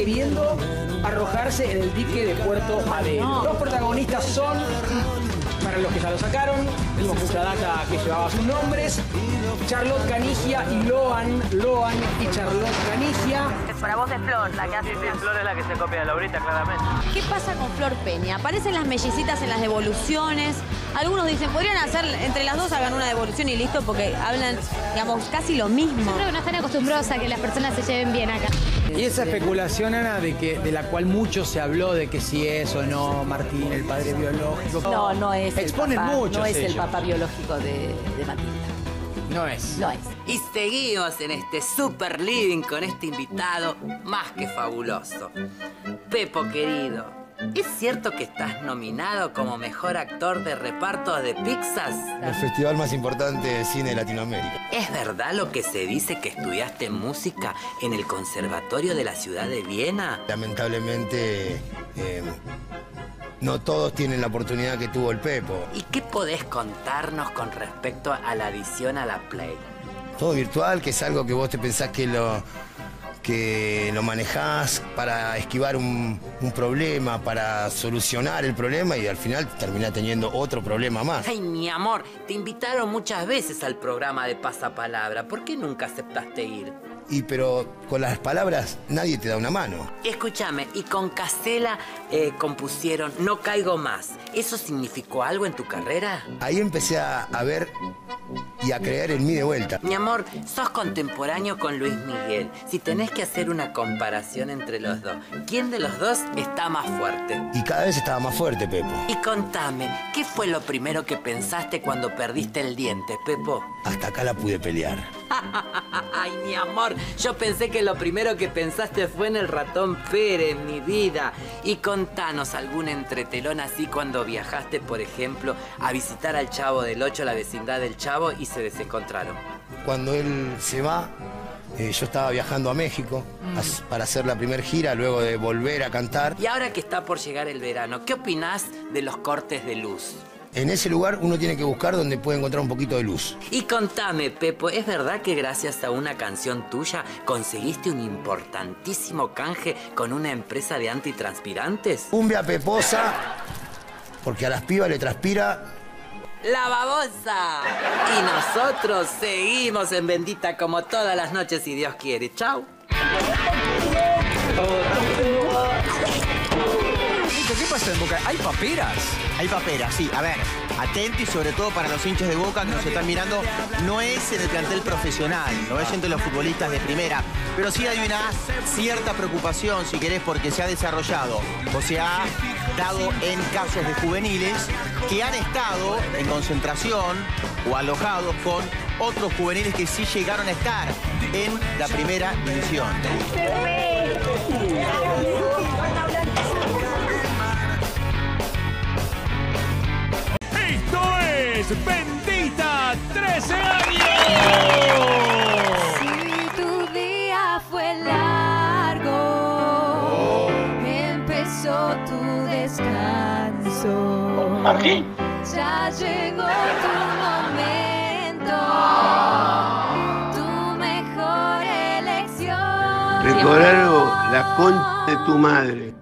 queriendo arrojarse en el dique de Puerto Madero. Los protagonistas son para los que ya lo sacaron, tenemos mucha data que llevaba sus nombres. Charlotte Canigia y Loan, Loan y Charlotte Canigia. Para vos es Flor, la que hace. Sí, sí, Flor es la que se copia de Laurita, claramente. ¿Qué pasa con Flor Peña? Aparecen las mellicitas en las devoluciones. Algunos dicen, podrían hacer, entre las dos hagan una devolución y listo, porque hablan, digamos, casi lo mismo. Yo creo que no están acostumbrados a que las personas se lleven bien acá. Y esa especulación, Ana, de, que, de la cual mucho se habló, de que si es o no Martín, el padre biológico. No, no es Exponen el papá, mucho no es el papá biológico de, de Matilda. No es. No es. Y seguimos en este super living con este invitado más que fabuloso. Pepo querido, ¿es cierto que estás nominado como mejor actor de reparto de Pixas? El festival más importante de cine de Latinoamérica. ¿Es verdad lo que se dice que estudiaste música en el Conservatorio de la ciudad de Viena? Lamentablemente, eh, no todos tienen la oportunidad que tuvo el Pepo. ¿Y qué podés contarnos con respecto a la adición a la Play? Todo virtual, que es algo que vos te pensás que lo, que lo manejás para esquivar un, un problema, para solucionar el problema y al final terminás teniendo otro problema más. Ay, mi amor, te invitaron muchas veces al programa de Pasapalabra. ¿Por qué nunca aceptaste ir? Y pero con las palabras nadie te da una mano. Escúchame, y con Casela eh, compusieron No caigo más. ¿Eso significó algo en tu carrera? Ahí empecé a, a ver y a creer en mí de vuelta. Mi amor, sos contemporáneo con Luis Miguel. Si tenés que hacer una comparación entre los dos, ¿quién de los dos está más fuerte? Y cada vez estaba más fuerte, Pepo. Y contame, ¿qué fue lo primero que pensaste cuando perdiste el diente, Pepo? Hasta acá la pude pelear. Ay, mi amor, yo pensé que lo primero que pensaste fue en el ratón Pérez, mi vida. Y contanos algún entretelón así cuando viajaste, por ejemplo, a visitar al Chavo del Ocho, la vecindad del Chavo, y se desencontraron. Cuando él se va, eh, yo estaba viajando a México as- para hacer la primera gira, luego de volver a cantar. Y ahora que está por llegar el verano, ¿qué opinás de los cortes de luz? En ese lugar uno tiene que buscar donde puede encontrar un poquito de luz. Y contame, Pepo, ¿es verdad que gracias a una canción tuya conseguiste un importantísimo canje con una empresa de antitranspirantes? Cumbia peposa, porque a las pibas le transpira. ¡La babosa! Y nosotros seguimos en Bendita como todas las noches, si Dios quiere. ¡Chao! Nico, ¿qué pasa en Boca? ¿Hay paperas? Hay paperas, sí. A ver, atento y sobre todo para los hinchas de Boca que nos están mirando, no es en el plantel profesional, no es entre los futbolistas de primera, pero sí hay una cierta preocupación, si querés, porque se ha desarrollado o se ha dado en casos de juveniles que han estado en concentración o alojados con otros juveniles que sí llegaron a estar en la primera división. Es Bendita 13 años. Si tu día fue largo, empezó tu descanso. Ya llegó tu momento, tu mejor elección. Recordar la concha de tu madre.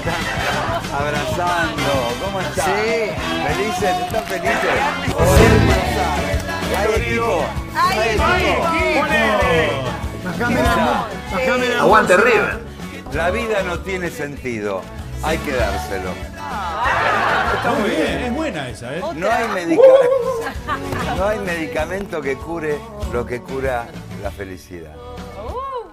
Están abrazando. ¿Cómo están? Sí. ¿Felices? ¿Están felices? ¿Hay equipo? ¿Hay equipo? Aguante River. La vida no tiene sentido. Hay que dárselo. Está muy bien, es buena esa, ¿eh? No hay, medica- no hay medicamento que cure lo que cura la felicidad.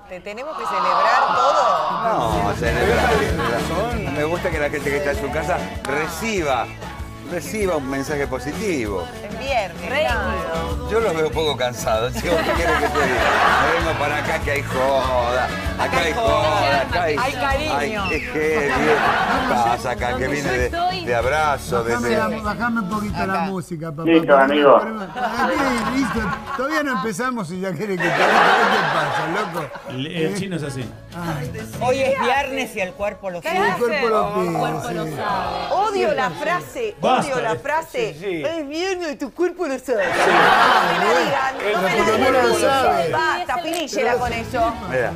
¿Te tenemos que celebrar todo? No, celebrar. Me gusta que la gente que está en su casa reciba, reciba un mensaje positivo. Viernes. claro. Yo los veo un poco cansados, chicos, ¿qué quieren que te diga? Me vengo para acá que hay joda, acá hay joda, acá hay... Hay cariño. Ay, es que ¿qué pasa acá? Que viene de, de abrazo, de... Bajame, de- la- bajame un poquito la música, papá. Listo, amigo. Aquí, listo. Todavía no empezamos y ya quiere que te ¿Qué te pasa, loco? El, el chino es así. Hoy es viernes y el cuerpo lo ¿Qué sabe. El cuerpo lo pide, El cuerpo lo sí. sabe. Odio la frase, Basta, odio la frase. Sí. Es viernes y tu cuerpo lo sabe. Sí. No me la digan, no me la digan. Basta, finíchela con eso. Mira,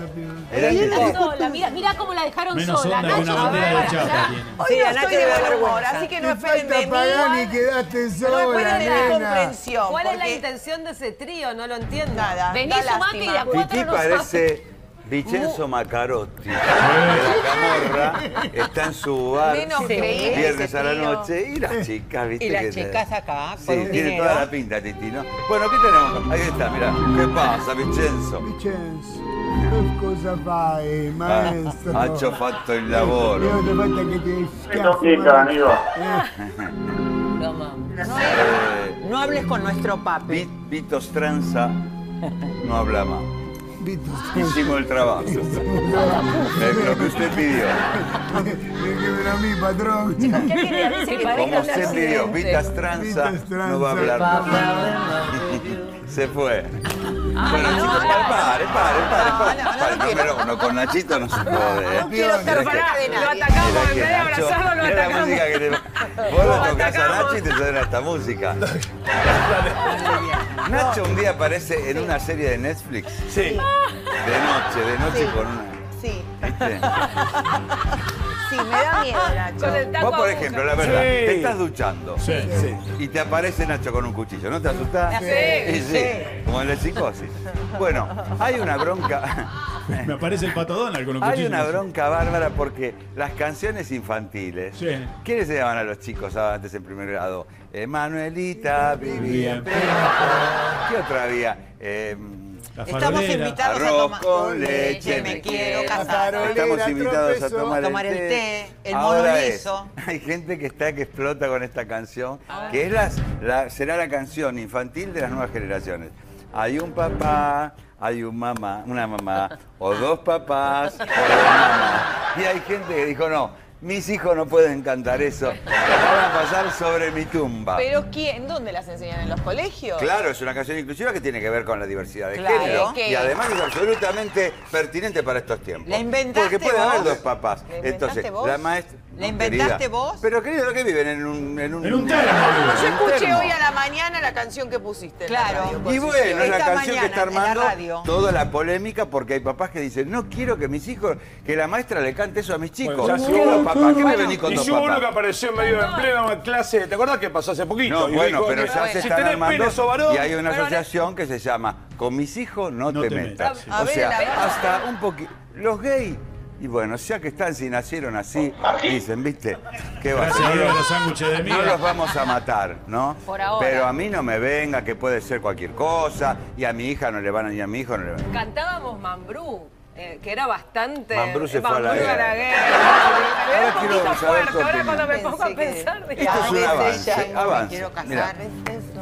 Mira, sola, mira, mira cómo la dejaron Menos sola. onda que una Nacho, bandera de chapa tiene. Hoy Sí, no Nacho estoy de buen humor, así que no esperen de mí. quedaste No sola, esperen de mi comprensión. ¿Cuál es la intención de ese trío? No lo entiendo. Nada, Vení, da sumate y de a cuatro Titi no parece Vincenzo Macarotti. De la camorra, está en su bar. Menos creíble Viernes ese a la noche. Y las chicas, ¿viste? Y las que chicas acá, Sí, con un tiene dinero. toda la pinta, Titi, ¿no? Bueno, ¿qué tenemos? Ahí está, mirá. ¿Qué pasa, Vincenzo? Vincenzo, che cosa fai, maestro? Ha hecho fatto il lavoro. Io ti che ti amigo. Eh, No hables con nuestro papi. Vi- Vito Stranza no habla más. Hicimos el trabajo. Es lo que usted pidió. Déjemelo a mí, patrón. Como usted pidió, accidente. Vita Stranza no va a hablar más. Se fue. Bueno, chicos, pare, pare, pare, pare, pare. Pare, número uno, con Nachito no se puede. ¿eh? quiero estar que- de. Lo atacamos, en vez de abrazarlo, lo atacamos. música que te... Vos lo tocás a Nacho y te suena esta música. Nacho un día aparece en una serie de Netflix. Sí. De noche, de noche con una... Sí. ¿Viste? Sí, me da miedo, Nacho. Con el taco Vos, por ejemplo, la verdad, Sí. te estás duchando. Sí, sí. Y te aparece Nacho con un cuchillo, ¿no te asustás? Sí, Y sí, como en la psicosis. Bueno, hay una bronca. Me aparece el pato Donald con un Hay cuchillo. una bronca bárbara porque las canciones infantiles. Sí. ¿Quiénes se llaman a los chicos antes en primer grado? Emanuelita, vivía en. ¿Qué otra había? Eh, La Estamos farolera. invitados a tomar con leche, me quiero casar. Estamos invitados a tomar, Tomar el el té. el Ahora mono es, liso. hay gente que está que explota con esta canción, que es las- la, será la canción infantil de las nuevas generaciones. Hay un papá, hay un mamá, una mamá, o dos papás, o dos mamás. Y hay gente que dijo, no, mis hijos no pueden cantar eso, van a pasar sobre mi tumba. ¿Pero quién? ¿Dónde las enseñan? ¿En los colegios? Claro, es una canción inclusiva que tiene que ver con la diversidad de Claro, género que- y además es absolutamente pertinente para estos tiempos. ¿La inventaste Porque puede haber dos papás. ¿La inventaste Entonces, vos? la maestra. ¿La inventaste vos? Pero querido, ¿qué viven en un en un, En un termo, Yo escuché termo? hoy a la mañana la canción que pusiste. en la Claro. radio, Y bueno, es la canción que está armando toda la polémica porque hay papás que dicen, no quiero que mis hijos, que la maestra le cante eso a mis chicos. Bueno, ya ¿Qué me venís con Y hubo uno que papás? apareció en medio en plena clase, ¿te acuerdas que pasó hace poquito? No, Y bueno, dijo pero que ya se si están tenés armando pene sos varón. y hay una asociación que se llama Con mis hijos no, te, te metas. O ver, sea, hasta un poquito... Los gays, y bueno, ya que están, si nacieron así, dicen, ¿viste? ¿Qué va a Gracias a ser? Dios, los sándwiches de miga. No los vamos a matar, ¿no? Por ahora. Pero a mí no me venga, que puede ser cualquier cosa, y a mi hija no le van a, ni a mi hijo no le van a... Cantábamos Mambrú, eh, que era bastante. Mambrú se eh, fue a la guerra. Era Ahora un quiero poquito saber tu fuerte. Ahora cuando me pongo a que- pensar. digo, Esto es un avance, avance. quiero casar.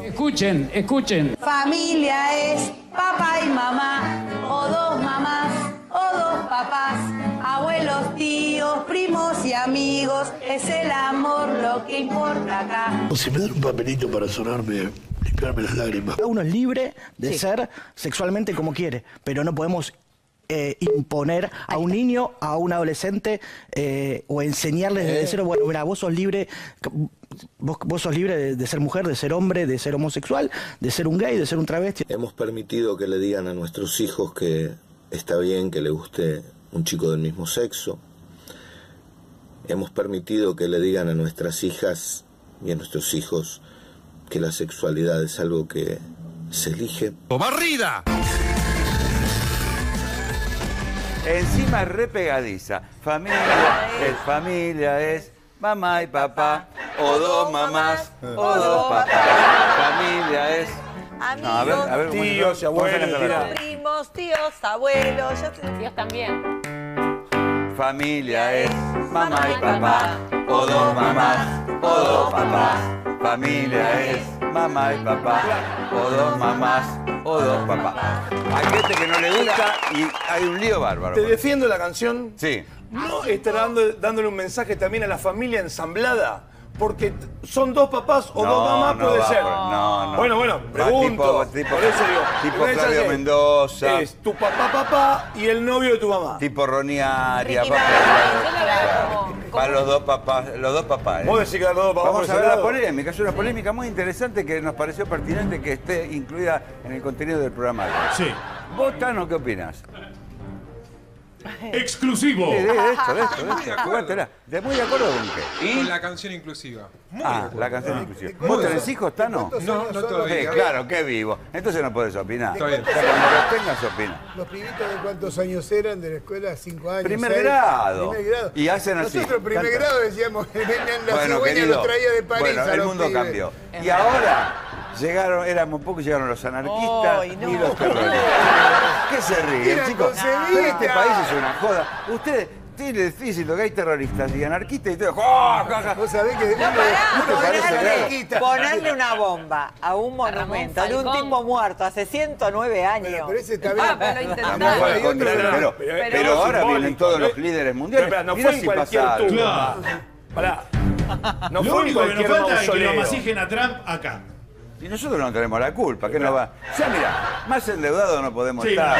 Escuchen, escuchen. Familia es papá y mamá, o dos mamás, o dos papás, abuelos, tíos, primos y amigos. Es el amor lo que importa acá. Si me dan un papelito para sonarme, limpiarme las lágrimas. Cada uno es libre de ser sexualmente como quiere, pero no podemos eh, imponer a un niño, a un adolescente eh, o enseñarles desde cero, bueno, mira, vos sos libre, vos, vos sos libre de, de ser mujer, de ser hombre, de ser homosexual, de ser un gay, de ser un travesti. Hemos permitido que le digan a nuestros hijos que está bien que le guste un chico del mismo sexo. Hemos permitido que le digan a nuestras hijas y a nuestros hijos que la sexualidad es algo que se elige. ¡Barrida! Encima es re pegadiza. Familia es familia, es mamá y papá, o dos mamás, o dos papás. Familia es. No, a ver, a ver, Tíos y abuelos, Primos tíos, abuelos. Ya Tíos también. Familia es mamá y papá, o dos mamás, o dos papás. Familia es mamá y papá, o dos mamás, o dos papás. Hay gente que no le gusta y hay un lío bárbaro. Te defiendo la canción. Sí. No estará dando- dándole un mensaje también a la familia ensamblada. Porque son dos papás o No, dos mamás, no puede va ser. no, no. Bueno, bueno, Va pregunto. tipo- tipo- por eso digo, tipo es- Mendoza. Es tu papá, papá y el novio de tu mamá. Tipo papá. Martin. Para los dos papás, los dos papás. ¿eh? ¿Vos decís que los dos papás Vamos a ver la polémica, es una polémica muy interesante que nos pareció pertinente que esté incluida en el contenido del programa. Sí. ¿Vos, Tano, qué opinas? Exclusivo. De esto, de esto, de esto. ¿De muy de acuerdo con qué? Con la canción inclusiva. Ah, la canción inclusiva. ¿Vos tenés hijos, Tano? No, no todavía. Sí, claro, qué vivo. Entonces no podés opinar. Está bien. Cuando los tengas, opina. Los pibitos de cuántos años eran de la escuela, cinco años. Primer seis. grado. Primer grado. Y hacen así. Nosotros primer grado decíamos, venían la Bueno, cigüeña querido, los traía de París bueno, el mundo pibes. cambió. Y ahora llegaron, éramos pocos, llegaron los anarquistas no. y los terroristas. ¿Qué se ríen, chicos? Pero este país es una joda. Ustedes tiene difícil lo que hay terroristas y anarquistas y todo. ¡Ja, ja, ja! Vos sabés que No, pará, ¿No ponerle, una bomba a un monumento de un tipo muerto hace 109 años. Pero ese está bien. Ah, pero contra, que- pero, pero- pero, pero ahora vienen todos ¿no? los líderes Pero, mundiales. espera, no fue si cualquier. Pará. No Lo único que nos falta es que lo amasijen a Trump acá. Y nosotros no tenemos la culpa, ¿qué nos va? Ya mira, más endeudados no podemos Sí, estar.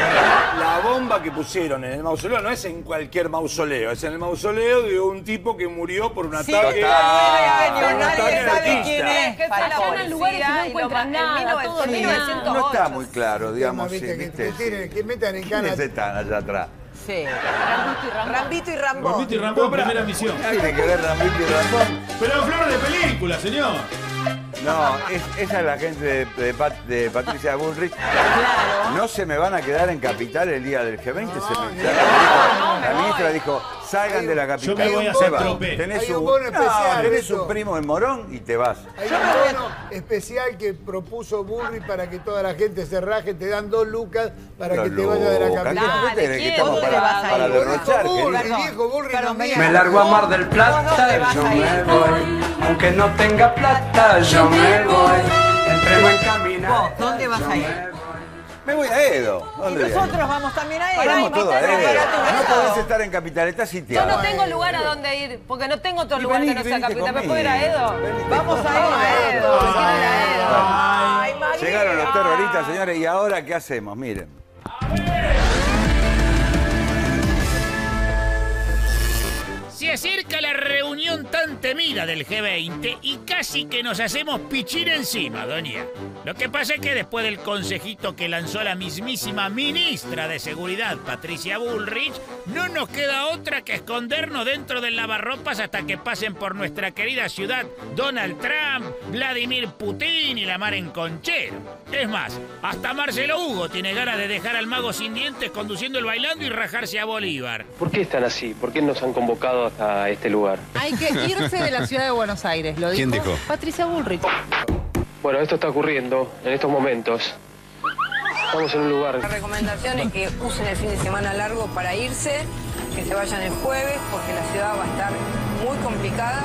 La bomba que pusieron en el mausoleo no es en cualquier mausoleo, es en el mausoleo de un tipo que murió por un Sí, ataque. nueve años, un ataque nadie sabe quién es. Que se la Falcón. van al lugar y no encuentran en nada, 1900, todo en 1908. No está muy claro, digamos, sí, viste, que, ¿viste? que tienen- que metan en cana. ¿Quiénes están allá atrás? Sí. Rambito y Rambón. Rambito y Rambón, primera misión. Tiene que ver Rambito y Rambón. Pero flor de película, señor. No, es- esa es la gente de, de Pat- de Patricia Bullrich. Claro. No se me van a quedar en capital el día del G20. se me- la ministra dijo, salgan de la capital. Yo me voy a se hacer tropé. Tenés Hay un bono no, especial, tenés un primo en Morón y te vas. Hay un bono especial que propuso Burri para que toda la gente se raje, te dan dos lucas para que te vaya de la ¿qué capital. te crees que ¿quién? estamos ¿Dónde para, vas a para ir? derrochar, Burri, querido? el viejo Burri Perdón, no mira. venga. Me largo a Mar del ¿Vos dónde Plata, yo me voy. Aunque no tenga plata, yo me voy. Entreno en caminar. ¿Vos dónde vas a ir? Me voy a Edo. Y nosotros vamos también a. Vamos todos a Edo. a No podés estar en capital, estás Yo sitiado. no tengo lugar a donde ir, porque no tengo otro Y lugar vení, que no sea capital. ¿Me puedo ir a. Edo? Venite Vamos a Vamos a a Edo. Edo. ir a Edo. Ay. Llegaron los terroristas, señores, ¿y ahora qué hacemos? Miren. Se acerca la reunión tan temida del G20 y casi que nos hacemos pichín encima, doña. Lo que pasa es que después del consejito que lanzó la mismísima ministra de Seguridad, Patricia Bullrich, no nos queda otra que escondernos dentro del lavarropas hasta que pasen por nuestra querida ciudad Donald Trump, Vladimir Putin y la mar en conchero. Es más, hasta Marcelo Hugo tiene ganas de dejar al mago sin dientes conduciendo el bailando y rajarse a Bolívar. ¿Por qué están así? ¿Por qué nos han convocado hasta este lugar? Hay que irse de la ciudad de Buenos Aires, lo ¿Quién dijo, dijo? Patricia Bullrich. Bueno, esto está ocurriendo en estos momentos. Estamos en un lugar. La recomendación es que usen el fin de semana largo para irse, que se vayan el jueves porque la ciudad va a estar muy complicada.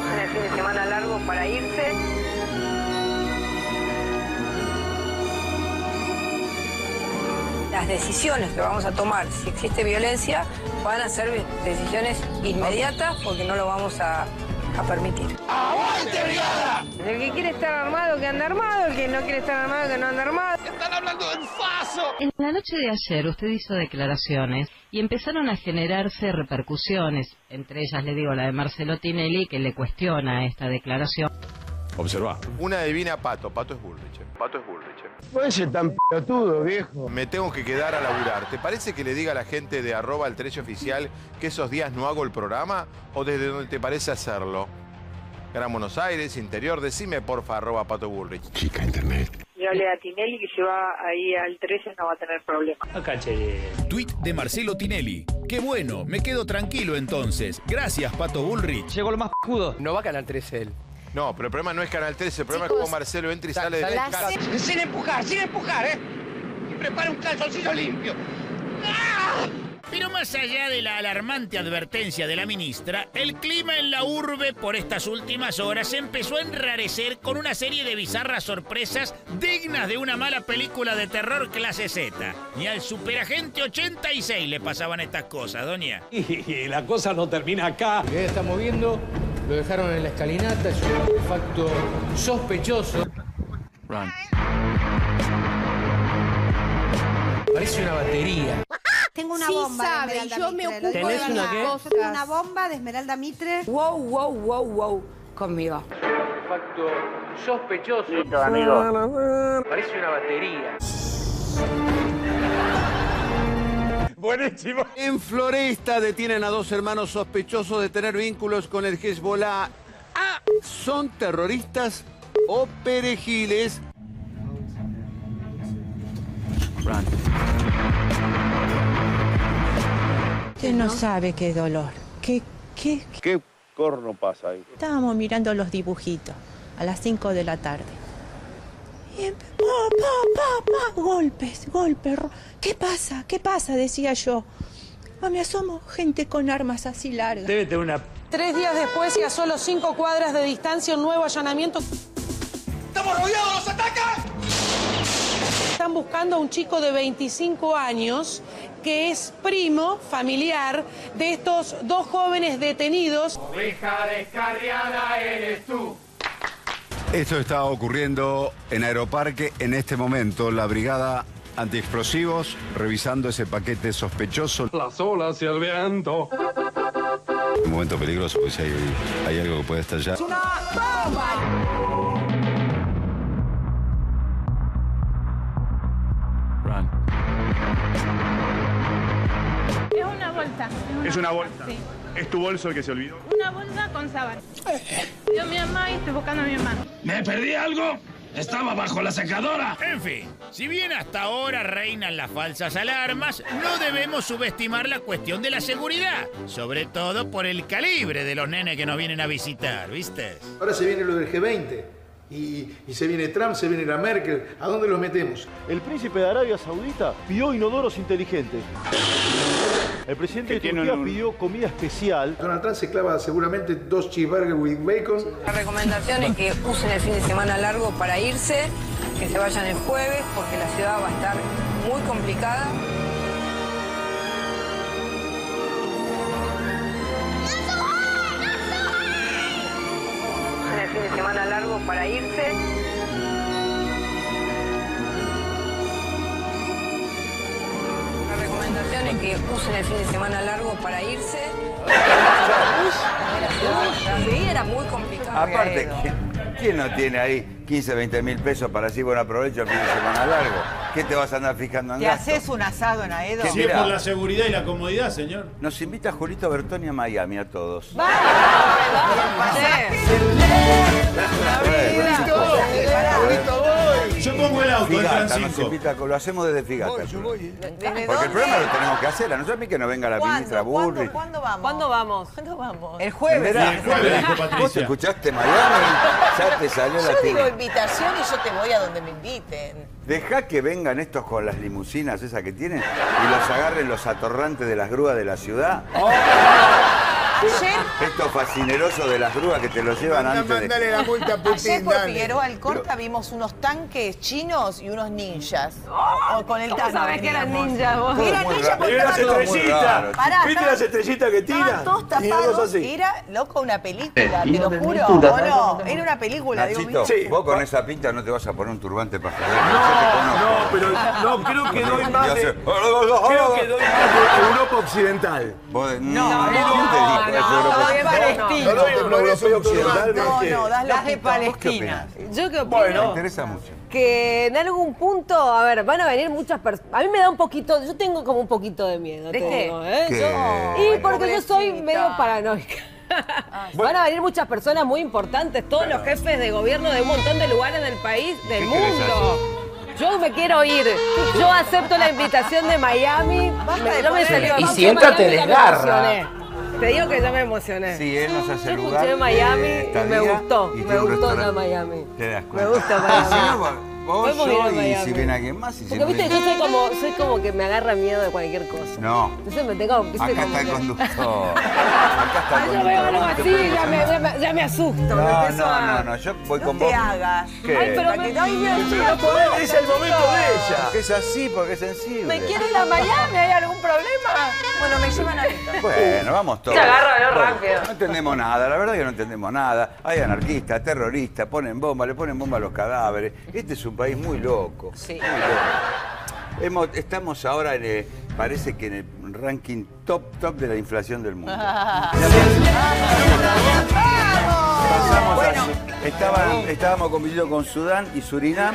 Usen el fin de semana largo para irse. Las decisiones que vamos a tomar, si existe violencia, van a ser decisiones inmediatas porque no lo vamos a, a permitir. El que quiere estar armado, que anda armado. El que no quiere estar armado, que no anda armado. ¡Están hablando del faso! En la noche de ayer usted hizo declaraciones y empezaron a generarse repercusiones, entre ellas le digo la de Marcelo Tinelli que le cuestiona esta declaración. Observa. Una divina Pato. Pato es Bullrich. eh. Pato es Bullrich. eh. Puede ser tan pelotudo, viejo. Me tengo que quedar a laburar. ¿Te parece que le diga a la gente de arroba el trecho oficial que esos días no hago el programa? ¿O desde donde te parece hacerlo? Gran Buenos Aires, interior. Decime, porfa, arroba Pato Bullrich. Chica internet. Dígale a Tinelli que se va ahí al 13 no va a tener problema. Tweet de Marcelo Tinelli. Qué bueno, me quedo tranquilo entonces. Gracias, Pato Bullrich. Llegó lo más judo. No va a Canal 13 él. No, pero el problema no es Canal 13, el problema es cómo Marcelo entra y sale de la casa. Sin empujar, sin empujar, ¿eh? Y prepara un calzoncillo limpio. Pero más allá de la alarmante advertencia de la ministra, el clima en la urbe por estas últimas horas empezó a enrarecer con una serie de bizarras sorpresas dignas de una mala película de terror clase Z. Ni al superagente 86 le pasaban estas cosas, doña. Y la cosa no termina acá. Estamos viendo, lo dejaron en la escalinata, es un facto sospechoso. Parece una batería. Tengo una Sí bomba sabe, de Esmeralda yo me ocupo de una cosas. una bomba de Esmeralda Mitre. Wow, wow, wow, wow. Conmigo. Facto sospechoso. Parece una batería. Buenísimo. En Floresta detienen a dos hermanos sospechosos de tener vínculos con el Hezbollah. Ah, ¿Son terroristas o perejiles? Usted no sabe qué dolor. ¿Qué, qué? ¿Qué corno pasa ahí? Estábamos mirando los dibujitos a las 5 de la tarde. Y pa, pa, pa, pa, golpes, golpes. ¿Qué pasa? ¿Qué pasa? Decía yo. Ah, me asomo gente con armas así largas. Debe tener una Tres días después y a solo cinco cuadras de distancia, un nuevo allanamiento. ¡Estamos rodeados! ¡Nos atacan! Están buscando a un chico de 25 años que es primo familiar de estos dos jóvenes detenidos. Oveja descarriada eres tú. Esto está ocurriendo en Aeroparque en este momento. La brigada antiexplosivos revisando ese paquete sospechoso. Las olas y el viento. Un momento peligroso, porque si hay, hay algo que puede estallar. Es una bolsa. Es una bolsa. Sí. ¿Es tu bolso el que se olvidó? Una bolsa con sábana. Yo mi mamá y estoy buscando a mi mamá. ¿Me perdí algo? Estaba bajo la secadora. En fin, si bien hasta ahora reinan las falsas alarmas, no debemos subestimar la cuestión de la seguridad, sobre todo por el calibre de los nenes que nos vienen a visitar, ¿viste? Ahora se viene lo del G20 y, y se viene Trump, se viene la Merkel. ¿A dónde los metemos? El príncipe de Arabia Saudita pidió inodoros inteligentes. El presidente de Turquía un- pidió comida especial. Donald Trump se clava seguramente dos cheeseburgers with bacon. La recomendación es que usen el fin de semana largo para irse, que se vayan el jueves porque la ciudad va a estar muy complicada. Usen el fin de semana largo para irse. Es que usen el fin de semana largo para irse. La Sí, era muy complicado. Aparte, ¿quién, quién no tiene ahí 15, 20 mil pesos para así, bueno, aprovecho el fin de semana largo? ¿Qué te vas a andar fijando en ¿Te gasto? haces un asado en Aedo? ¿Qué, mirá? seguridad y la comodidad, señor. Nos invita Julito Bertoni a Miami a todos. Yo pongo el auto, el Figata, nos invita, lo hacemos desde Figata. ¿Desde Porque el programa lo tenemos que hacer. A nosotros a mí que no venga la ministra ¿Cuándo? ¿Cuándo? ¿Cuándo vamos? ¿Cuándo vamos? ¿Cuándo vamos? El jueves. el jueves, dijo Patricia. Vos escuchaste Miami, ya te salió la Yo digo invitación y yo te voy a donde me inviten. Deja que vengan estos con las limusinas esas que tienen y los agarren los atorrantes de las grúas de la ciudad. Ayer, Estos fascinerosos de las grúas que te los llevan Anda, antes de... la multa a ayer Putin, por dale. Figueroa Alcorta vimos unos tanques chinos y unos ninjas. O con el ¿Cómo tanque. sabés que eran ninjas vos? Porque Pero ¿Viste las estrellitas que tiran? todos tapados. Era, loco, una película, te Hijo lo juro. mil putas. ¿O no? Era una película. digo, Nachito, mira. vos con esa pinta no te vas a poner un turbante para joder. No, pero no, creo que doy más de. Creo que doy más de Europa Occidental. no, no, ¿quién te no, no, de. No que. das Las de loquito. ¿Vos qué Palestina. Yo qué opino. Me interesa mucho. Que en algún punto, a ver, van a venir muchas personas. A mí me da un poquito, yo tengo como un poquito de miedo. ¿De te qué? ¿eh? Y porque yo soy medio paranoica. Van a venir muchas personas muy importantes, todos los jefes de gobierno de un montón de lugares del país, del ¿Qué querés mundo. Yo me quiero ir. Yo acepto la invitación de Miami. Me- yo me salió Y Basta si entra, Miami, te ya me desgarra. Te digo que ya me emocioné. Sí, él nos hace Yo lugar. escuché Miami de y me gustó. y Me gustó la. Miami. Te das Me cuenta. gusta Y Miami. No, vos, ir a yo y Miami. si viene alguien más. Y si Porque no viste, viene- yo soy como, soy como que me agarra miedo de cualquier cosa. No. Entonces me tengo, viste, Acá como está el que- conductor. Acá está yo veo algo conductor. así, ya me, ya me, ya me asusto. No, no, a... no, no, yo voy con te vos. hagas. ¿Qué? Ay, pero me... Ay, me No podés, es el momento de ella. Porque es así, porque es sensible. ¿Me quiere ir a Miami? ¿Hay algún problema? Bueno, me llevan ahorita. Bueno, vamos todos. Se agarra, ¿no? Rápido. No entendemos nada, la verdad que no entendemos nada. Hay anarquistas, terroristas, ponen bomba, le ponen bomba a los cadáveres. Este es un país muy loco. Sí. Muy loco. Hemos- estamos ahora en el, parece que en el ranking top top de la inflación del mundo. Pasamos a Su- estaban- estábamos compitiendo con Sudán y Surinam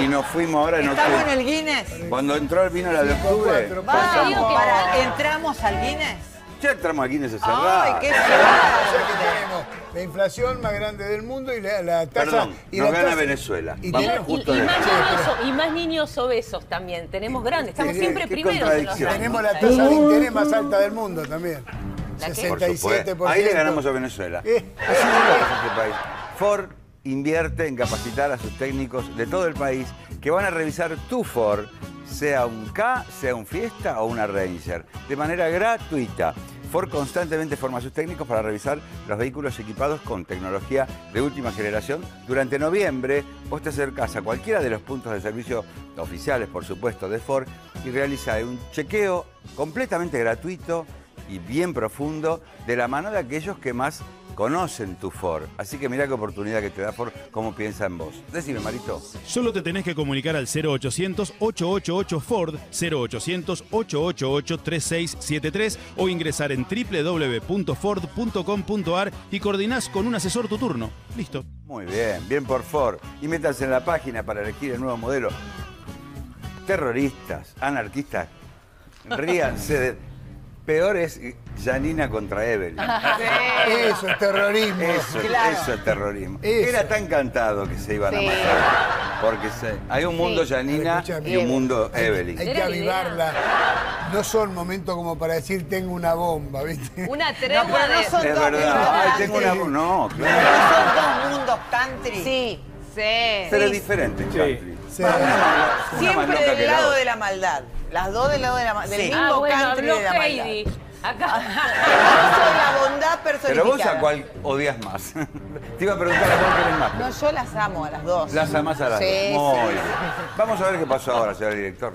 y nos fuimos ahora en ¿Estamos en octubre. el Guinness? Cuando entró el vino la de octubre, cuatro, pasamos- Para, ¿Entramos al Guinness? Ya entramos aquí en ese ¡Ay, cerrado. qué O sea que tenemos la inflación más grande del mundo y la, la tasa. Perdón, y nos la gana tasa- Venezuela. y Vamos tenemos- justo Y de más, niños, y más niños obesos también. Tenemos grandes. Estamos Sí, siempre qué primeros en los. Tenemos la tasa de interés más alta del mundo también. ¿La qué? Por 67%. supuesto. Ahí le ganamos a Venezuela. Eh. Así es este país. Ford invierte en capacitar a sus técnicos de todo el país que van a revisar tu Ford, sea un K, sea un Fiesta o una Ranger, de manera gratuita. Ford constantemente forma a sus técnicos para revisar los vehículos equipados con tecnología de última generación. Durante noviembre, vos te acercás a cualquiera de los puntos de servicio oficiales, por supuesto, de Ford y realizás un chequeo completamente gratuito y bien profundo de la mano de aquellos que más conocen tu Ford. Así que mira qué oportunidad que te da Ford, cómo piensa en vos. Decime, Marito. Solo te tenés que comunicar al 0800-888-FORD, 0800-888-3673 o ingresar en www.ford.com.ar y coordinás con un asesor tu turno. Listo. Muy bien, bien por Ford. Y métanse en la página para elegir el nuevo modelo. Terroristas, anarquistas, ríanse de... Peor es Janina contra Evelyn. Eso es terrorismo. Eso, Claro. eso es terrorismo. Eso. Era tan cantado que se iban Sí. a matar. Porque se- hay un mundo Sí. Janina y un mundo Evelyn. Hay que avivarla. No son momentos como para decir tengo una bomba, ¿viste? Una tregua No, pero no de... son Es dos verdad. Ay, tengo una... country. No, No claro. son dos mundos country. Sí, sí. Pero sí. diferente, country. Sí. Una más Siempre del la lado de la maldad. Las dos del lado de la del Sí. mismo Ah, bueno, country habló de la maldad. Heidi. Acá. Yo soy la bondad Pero personificada. vos a cuál odias más. Te iba a preguntar a cuál querés más. No, yo las amo a las dos. Las amás a las Sí, dos. Muy sí. bien. Vamos a ver qué pasó ahora, señor director.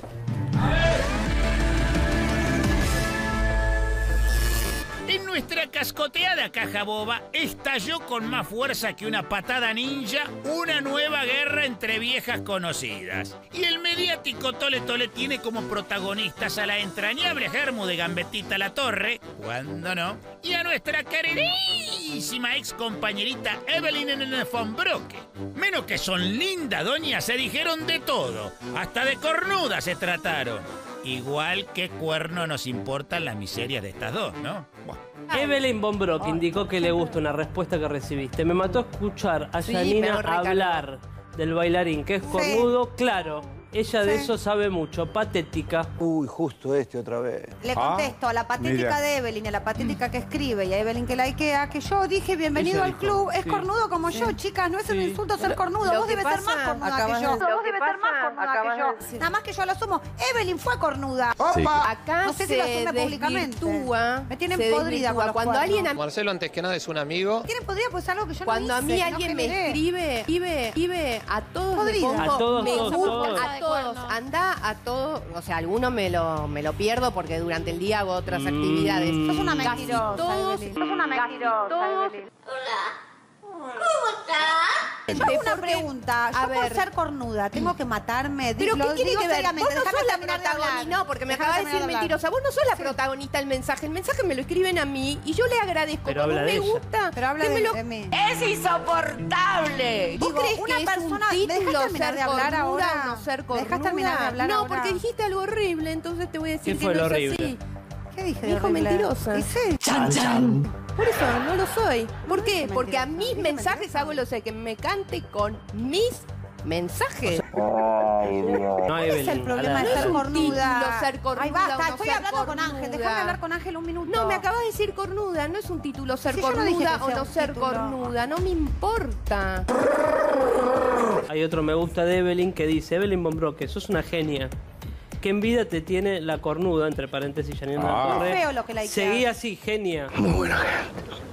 Nuestra cascoteada caja boba estalló con más fuerza que una patada ninja una nueva guerra entre viejas conocidas. Y el mediático Tole Tole tiene como protagonistas a la entrañable Germu de Gambetita La Torre, cuando no, y a nuestra queridísima ex compañerita Evelyn von Broque. Menos que son lindas, doña, se dijeron de todo, hasta de cornuda se trataron. Igual que cuerno nos importan las miserias de estas dos, ¿no? Evelyn Von Brock indicó que le gusta una respuesta que recibiste. Me mató escuchar a Sí, Janina me hablar del bailarín, que es cornudo, claro. Ella de eso sabe mucho, patética. Uy, justo este otra vez. Le contesto a la patética mira. de Evelyn, a la patética que escribe y a Evelyn que la Ikea, que yo dije bienvenido Ella al dijo, club, es sí. cornudo como yo, chicas, no es un insulto ser cornudo, Lo vos que debes ser más pasa- cornuda acabas que yo. de- lo Vos que debes ser más pasa- cornuda acabas que yo. Nada más que yo lo asumo. Evelyn fue cornuda. Sí. Acá no sé si lo asume públicamente. desvirtúa, Me tienen se podrida desvirtúa. con los Cuando cuernos. alguien a- Marcelo, antes que nada, es un amigo. Me tienen podrida pues algo que yo no Cuando a hice, mí que no alguien me generé. escribe, escribe, escribe, a todos Podrida. le pongo, A todos, me todos, gusta, todos. a todos, anda a todos, o sea, algunos me lo, me lo pierdo porque durante el día hago otras Mm. actividades. Sos una Casi mentirosa, todos. Sos una mentirosa, todos- Evelyn. Yo una pregunta. Yo a por ver. ser cornuda, ¿tengo que matarme? Pero ¿qué tiene que ver? Vos no sos la protagonista. No, porque me acaba de decir mentirosa. Vos no sos la protagonista del mensaje. El mensaje me lo escriben a mí y yo le agradezco. Pero Como habla me de ella. gusta. Pero habla de- lo- de mí. ¡Es insoportable! ¿Vos Digo, crees una que persona- es un ¿me dejas título terminar ser de hablar cornuda ahora? o no ser ¿Me cornuda? terminar de hablar no, ahora? porque dijiste algo horrible, entonces te voy a decir ¿Qué que fue no lo es horrible? así. ¿Qué dije? Dijo mentirosa. ¿Dice? Chan, chan. Por eso no lo soy. ¿Por qué? Porque a mis mensajes hago lo sé, que me cante con mis mensajes. No, ¿Cuál es el Evelyn, problema de ser No es un título cornuda? ser cornuda Ay, basta, no estoy ser hablando con Ángel. Déjame hablar con Ángel un minuto. No, me acabas de decir cornuda, no es un título ser Sí, yo no dije cornuda que o sea no un ser título. cornuda, no me importa. Hay otro me gusta de Evelyn que dice, Evelyn Bombroque, sos una genia. ¿Qué envidia te tiene la cornuda, entre paréntesis, Janina Ah. Torre? Feo lo que likeas. Seguí así, genia. Muy buena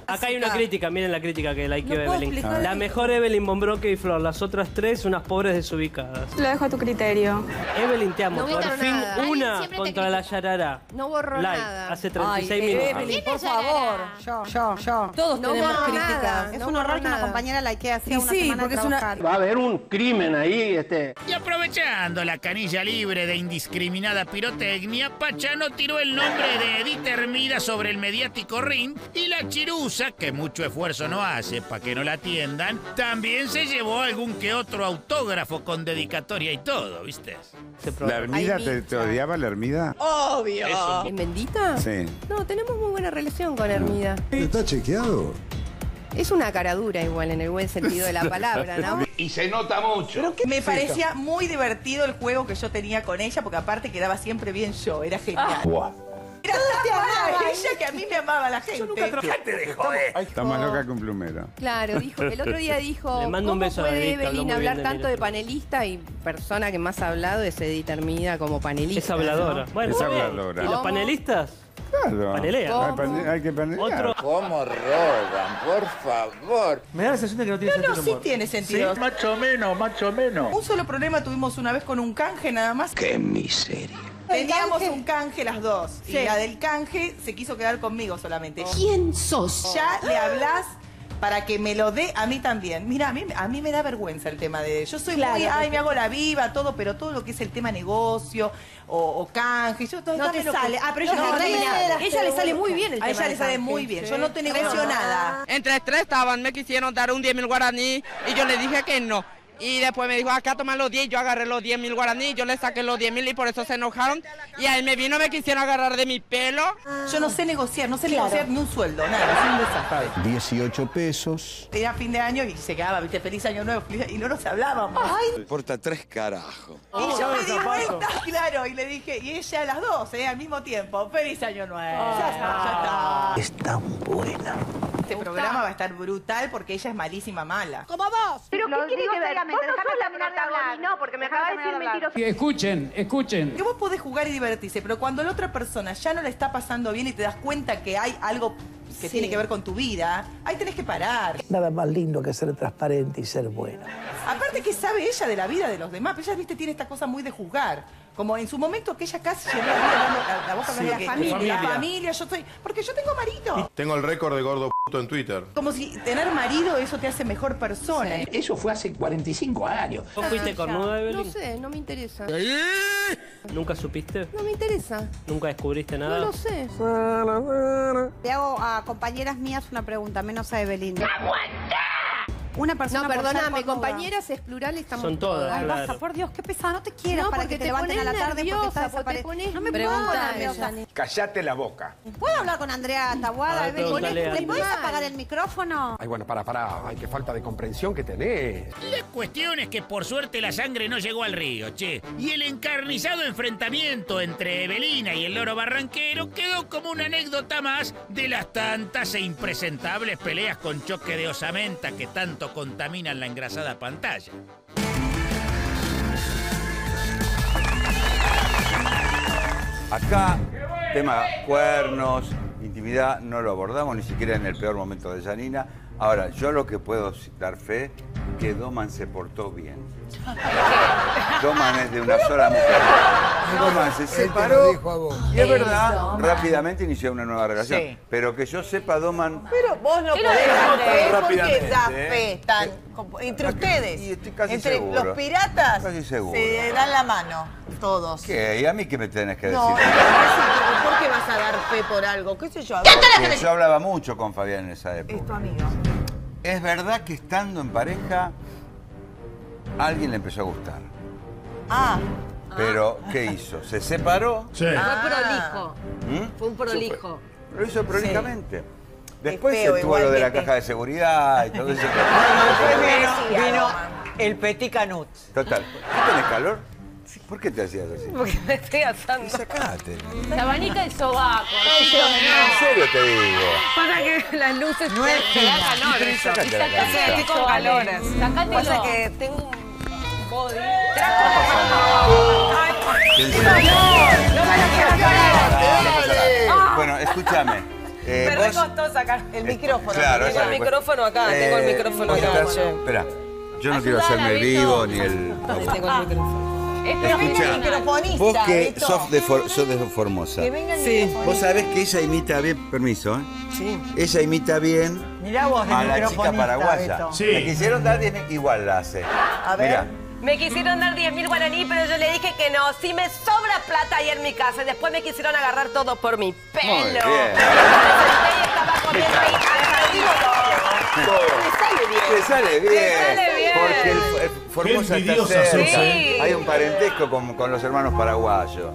Acá hay una crítica, miren la crítica que No puedo Evelyn. La mejor Evelyn Bombroque y Flor, las otras tres, unas pobres desubicadas. Lo dejo a tu criterio. Evelyn, te amo. No Por fin nada. Una contra la Yarara. No borro Like, nada. hace 36 Ay, minutos. Evelyn, por favor. Yo, yo, yo. Todos No tenemos críticas. nada. Es No un horror que una compañera likee así a Y una sí, semana porque es una-. Va a haber un crimen ahí, este. Y aprovechando la canilla libre de indiscriminada pirotecnia, Pachano tiró el nombre de Edith Hermida sobre el mediático ring y la chirusa, que mucho esfuerzo no hace para que no la atiendan, también se llevó algún que otro autógrafo con dedicatoria y todo, ¿viste? ¿La Hermida te, te odiaba la Hermida? Obvio. ¿En Bendita? Sí. No, tenemos muy buena relación con Hermida. ¿Está chequeado? Es una cara dura igual, en el buen sentido de la palabra, ¿no? Y se nota mucho. Me parecía muy divertido el juego que yo tenía con ella, porque aparte quedaba siempre bien yo, era genial. Era tan ella que a mí me amaba la gente. Dejate de joder. Está más loca que un plumero. Claro, dijo, el otro día dijo, Le mando un ¿cómo beso a puede Edith, habló Evelyn muy bien hablar de tanto de panelista y persona que más ha hablado es Edith Hermida como panelista? Es habladora. ¿no? Bueno, Es bien. habladora. ¿Y los ¿Cómo? panelistas? Claro. Panelea. Hay, pane- hay que panelar. Otro. ¿Cómo roban? Por favor. Me da la sensación de que no tiene No, no, sentido sí humor. tiene sentido. Más o menos, más o menos. Un solo problema tuvimos una vez con un canje nada más. Qué miseria. Teníamos un canje las dos. Y la del canje se quiso quedar conmigo solamente. ¿Quién sos? Ya le hablas para que me lo dé a mí también. Mira, a mí, a mí me da vergüenza el tema de... Yo soy Claro, muy... Ay, me hago la viva, todo, pero todo lo que es el tema negocio o, o canje... Yo, No te sale. Ah, pero ella no, es no, reina. no, Ella le sale muy bien el A tema ella del le sale canje. muy bien. Sí. Yo no te negocio nada. Entre tres estaban, me quisieron dar un 10 mil guaraní y yo le dije que no. Y después me dijo, acá toma los 10, yo agarré los 10 mil guaraní, yo le saqué los 10 mil y por eso se enojaron. Y ahí me vino, me quisieron agarrar de mi pelo. Yo no sé negociar, no sé Claro. negociar ni un sueldo, nada, es un desastre. 18 pesos. Era fin de año y se quedaba, viste, feliz año nuevo, y no nos hablábamos. Importa tres carajos. Y yo me di vuelta, claro, y le dije, y ella a las dos, eh, al mismo tiempo, feliz año nuevo. Ya está, ya está. Es tan buena. Este programa va a estar brutal porque ella es malísima mala. Como vos. ¿Pero qué tiene que ver? Seriamente, Vos no déjame sos la terminar de hablar. protagonista. No, porque me acaba de decir mentiroso. Escuchen, escuchen. Que vos podés jugar y divertirse, pero cuando la otra persona ya no le está pasando bien y te das cuenta que hay algo que tiene que ver con tu vida, ahí tenés que parar. Nada más lindo que ser transparente y ser buena. Aparte que sabe ella de la vida de los demás, pero ella, viste, tiene esta cosa muy de juzgar. Como en su momento que ella casi llenó la, vida hablando- la, la boca hablando de la familia, familia. la familia, yo soy... Porque yo tengo marido. Tengo el récord de gordo puto en Twitter. Como si tener marido eso te hace mejor persona. Eso fue hace 45 años. ¿Vos fuiste cornuda, No Evelyn? sé, no me interesa. ¿Nunca supiste? No me interesa. ¿Nunca descubriste No nada? lo sé. Le hago a compañeras mías una pregunta, menos a Evelyn. Una persona No, perdóname, compañeras es plural, estamos Son todas, Ay, claro. basta, por Dios, qué pesado, no te quieras No, para que te te levanten a la tarde porque estás porque te desapare- pones- No me. Jani. Callate la boca. ¿Puedo hablar con Andrea Tabuada? ¿Le podés apagar el micrófono? Ay, bueno, para, para. Ay, qué falta de comprensión que tenés. La cuestión es que por suerte la sangre no llegó al río, che. Y el encarnizado enfrentamiento entre Evelina y el loro barranquero quedó como una anécdota más de las tantas e impresentables peleas con choque de osamenta que tanto contaminan la engrasada pantalla. Acá, tema cuernos, intimidad, no lo abordamos ni siquiera en el peor momento de Janina. Ahora, yo lo que puedo dar fe que Doman se portó bien. Doman es de una sola mujer. Doman se separó. dijo a vos. Y es verdad, Doman. rápidamente inició una nueva relación. Sí. Pero que yo sepa, Doman. Pero vos no podés da dar fe, fe ¿por qué rápidamente, da fe tan entre ustedes? Y estoy casi entre seguro. los piratas Casi seguro. se dan la mano todos. ¿Qué? ¿Y a mí qué me tenés que decir? No, ¿por qué vas a dar fe por algo? ¿Qué sé yo? Yo hablaba mucho con Fabián en esa época. Es tu amigo. Es verdad que estando en pareja, a alguien le empezó a gustar. Ah, Pero, ¿qué hizo? ¿Se separó? Sí. Fue prolijo. ¿Mm? Fue un prolijo. Lo hizo prolijamente. Después feo, estuvo lo de la caja de seguridad y todo eso. Vino, Decía, vino Roma. el Petit Canut. Total. ¿Tú tenés calor? ¿Por qué te hacías así? Porque me estoy asando. Sacate. Se abanica el sobaco. En serio te digo. Pasa que las luces No es te da calor Sí, eso. sacate Y la sacate con calores. Sacátelo. Pasa que tengo un body. ¿Quién se- No me lo quieras parar. Bueno, escúchame. Eh, Me vos- recostó sacar el micrófono. Claro, Tengo el micrófono acá, tengo el Eh, micrófono acá. Espera, yo no quiero hacerme vivo ni el. Tengo el micrófono. Pero microfonista. Vos que sos de, For- sos de Formosa. Que venga Sí. Vos sabés que ella imita bien, permiso, ¿eh? Sí. Ella imita bien Mirá vos, a la chica paraguaya. Sí. Me quisieron dar 10 igual la hace. A ver. Mirá. Me quisieron dar 10 mil guaraní, pero yo le dije que no. Si me sobra plata ahí en mi casa. Y después me quisieron agarrar todo por mi pelo. Muy bien. Me senté y estaba comiendo ahí. Me sale bien. Te sale bien. Te sale bien. Porque el, el Formosa está cerca. ¿eh? Hay un parentesco con, con los hermanos paraguayos.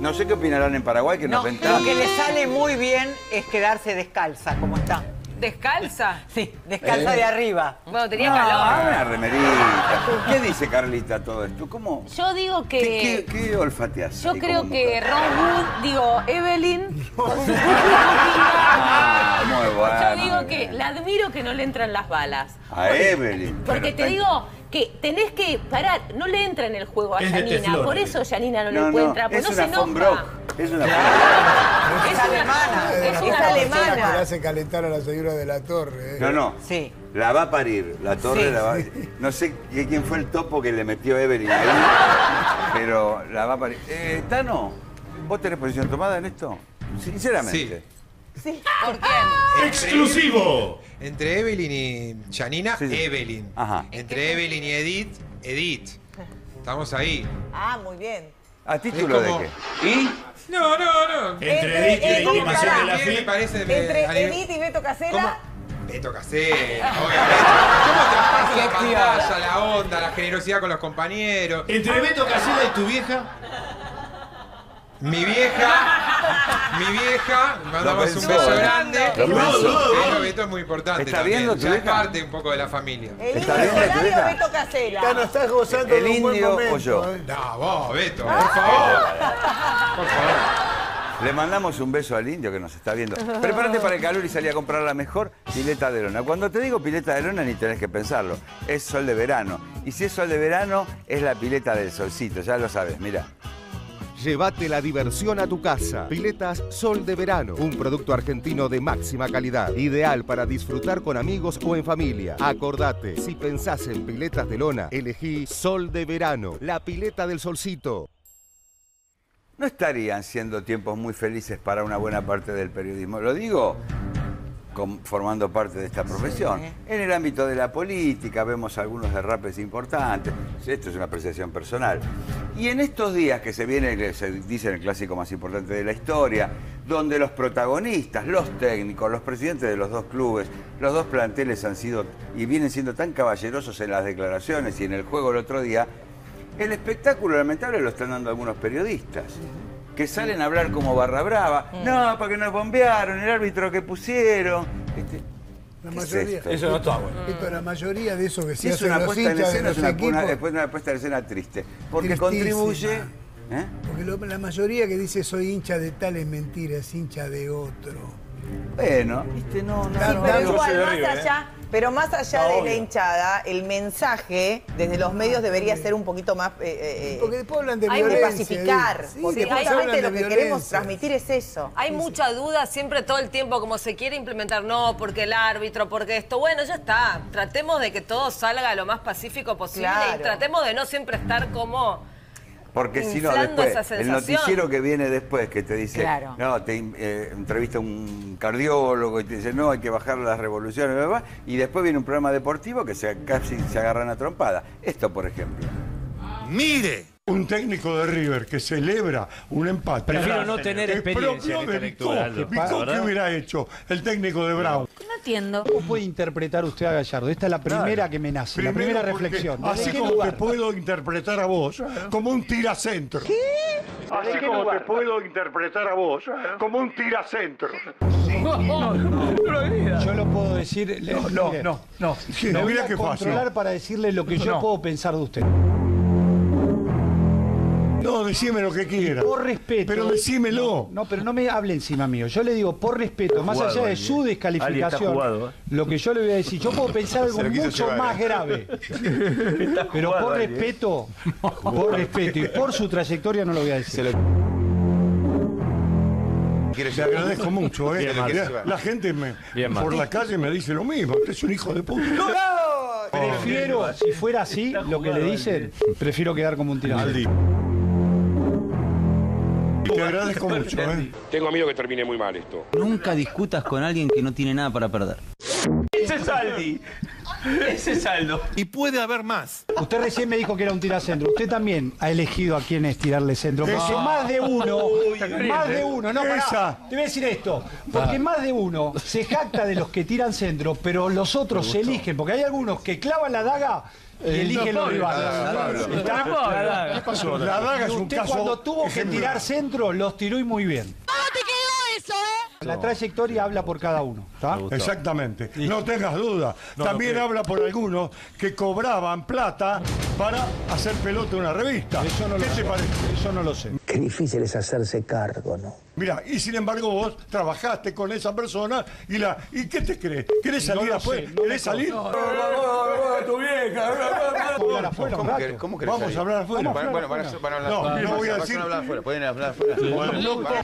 No sé qué opinarán en Paraguay, que No, nos ven lo que le sale muy bien es quedarse descalza, como está. ¿Descalza? Sí, descalza Eh. de arriba. Bueno, tenía No, calor. una remerita. ¿Qué dice Carlita todo esto? ¿Cómo? Yo digo ¿Qué, que. qué, qué olfateas? Yo creo que? Ron Wood, digo, Evelyn. Ah, muy bueno. Yo digo que la admiro que no le entran las balas. A Evelyn. Porque pero te digo que tenés que parar, no le entra en el juego a Es Janina. Por eso Janina no, No, le puede no, entrar, porque es no una se enoja. Brock. Es una Es Es una- alemana. Es una La alemana. que le hace calentar a la señora de la torre. ¿eh? No, no. Sí. La va a parir. La torre Sí. la va No sé quién fue el topo que le metió Evelyn ahí, pero la va a parir. Eh, Tano, ¿vos tenés posición tomada en esto? Sinceramente. Sí. ¿Por quién? ¡Exclusivo! Entre Evelyn y Janina, Sí, sí. Evelyn. Ajá. Entre Evelyn y Edith, Edith. Estamos ahí. Ah, muy bien. ¿A título como- de qué? ¿Y? No, no, no. Entre Edith y la Edith, intimación pará. de la me FIP. parece. me- Entre Edith y Beto. ¿Cómo? Beto Casella, obviamente. ¿Cómo traspasa la Qué pantalla, la onda, la generosidad con los compañeros? Entre Beto Casella y tu vieja. Mi vieja, mi vieja, mandamos pensó, un beso ¿eh? grande. Lo pensó. Beto, Beto es muy importante ¿Está también. viendo tu ya vieja? parte un poco de la familia. El ¿Está de tu vieja? Beto Casela. Ya no estás gozando ¿El de un buen indio o yo? ¿eh? No, vos, Beto, por favor. Por favor. Le mandamos un beso al indio que nos está viendo. Prepárate para el calor y salí a comprar la mejor pileta de lona. Cuando te digo pileta de lona ni tenés que pensarlo. Es sol de verano. Y si es sol de verano, es la pileta del solcito. Ya lo sabes, mira. Llévate la diversión a tu casa. Piletas Sol de Verano, un producto argentino de máxima calidad, ideal para disfrutar con amigos o en familia. Acordate, si pensás en piletas de lona, elegí Sol de Verano, la pileta del solcito. No estarían siendo tiempos muy felices para una buena parte del periodismo. Lo digo formando parte de esta profesión. En el ámbito de la política vemos algunos derrapes importantes. Esto es una apreciación personal. Y en estos días que se viene, se dice el clásico más importante de la historia, donde los protagonistas, los técnicos, los presidentes de los dos clubes, los dos planteles han sido y vienen siendo tan caballerosos en las declaraciones y en el juego el otro día, el espectáculo lamentable lo están dando algunos periodistas. Que salen a hablar como barra brava. No, porque nos bombearon, el árbitro que pusieron. Este, La ¿qué es mayoría. esto? Eso no está bueno. Esto, la mayoría de eso que Si se es una los puesta en escena, es una, una- después una puesta en escena triste. Porque Tristísima. contribuye. ¿eh? Porque lo- la mayoría que dice soy hincha de tal es mentira, es hincha de otro. Bueno, viste, no, no. Sí, no, Pero no, ¿eh? pero más allá No, de la hinchada, el mensaje desde los medios debería ser un poquito más eh, eh, Porque después hablan de hay que violencia. pacificar, ¿eh? Sí, porque después justamente lo que queremos violencia. transmitir es eso. Hay mucha duda siempre todo el tiempo, como se quiere implementar, no, porque el árbitro, porque esto. Bueno, ya está. Tratemos de que todo salga lo más pacífico posible Claro. y tratemos de no siempre estar como. Porque si no, después, el noticiero que viene después, que te dice, Claro. no, te eh, entrevista un cardiólogo y te dice, no, hay que bajar las revoluciones, bla, bla, bla, y después viene un programa deportivo que se, casi se agarran a trompada. Esto, por ejemplo. Mire. Un técnico de River que celebra un empate. Prefiero no tener Es experiencia propio de Vicó. ¿qué hubiera hecho el técnico de Brown? No entiendo. ¿Cómo puede interpretar usted a Gallardo? Esta es la primera que me nace, la primera porque reflexión. ¿Desde Así como lugar? te puedo interpretar a vos como un tiracentro. Así ¿Desde qué como lugar? te puedo interpretar a vos como un tiracentro. No, no, Yo lo puedo decir. No, no, no, no. No, voy a qué fácil. controlar para decirle lo que yo No. puedo pensar de usted. No, decime lo que quieras. Por respeto. Pero decímelo. No, pero no me hable encima mío. Yo le digo, por respeto, más jugado, allá de su descalificación, jugado, eh. lo que yo le voy a decir, yo puedo pensar algo mucho llevar, más eh. grave. Está Pero jugado, por respeto, por respeto y por su trayectoria no lo voy a decir. Te agradezco mucho, ¿eh? La, la gente me, Bien, por la calle me dice lo mismo. Usted es un hijo de puta. Prefiero, si fuera así, lo que le dicen, prefiero quedar como un tirano. Te agradezco mucho, ¿eh? Tengo miedo que termine muy mal esto. Nunca discutas con alguien que no tiene nada para perder. Ese es Aldi. Ese es Aldo. Y puede haber más. Usted recién me dijo que era un tiracentro. Usted también ha elegido a quién es tirarle centro. Porque más de uno, Uy, más de uno, no, pará, Esa. te voy a decir esto. Porque más de uno se jacta de los que tiran centro, pero los otros se eligen. Porque hay algunos que clavan la daga y Eh, eligen no, los Pablo, rivales. Pablo. ¿Está? Pablo, ¿Qué pasó? La daga es un Usted caso cuando tuvo que tirar centro, los tiró y muy bien. La trayectoria habla por cada uno. ¿está? Exactamente. No tengas duda. No, También no, habla por algunos que cobraban plata para hacer pelota una revista. Eso no ¿Qué lo te sé. parece? Eso no lo sé. Qué difícil es hacerse cargo, ¿no? Mira, y sin embargo vos trabajaste con esa persona y la ¿y qué te crees? ¿Querés No salir afuera? no ¿Querés salir? tu vieja. afuera ¿Cómo rato. que- ¿Cómo querés Vamos a hablar afuera. Bueno, van a, hablar. No, van a- no voy a van decir- hablar afuera. Pueden hablar afuera.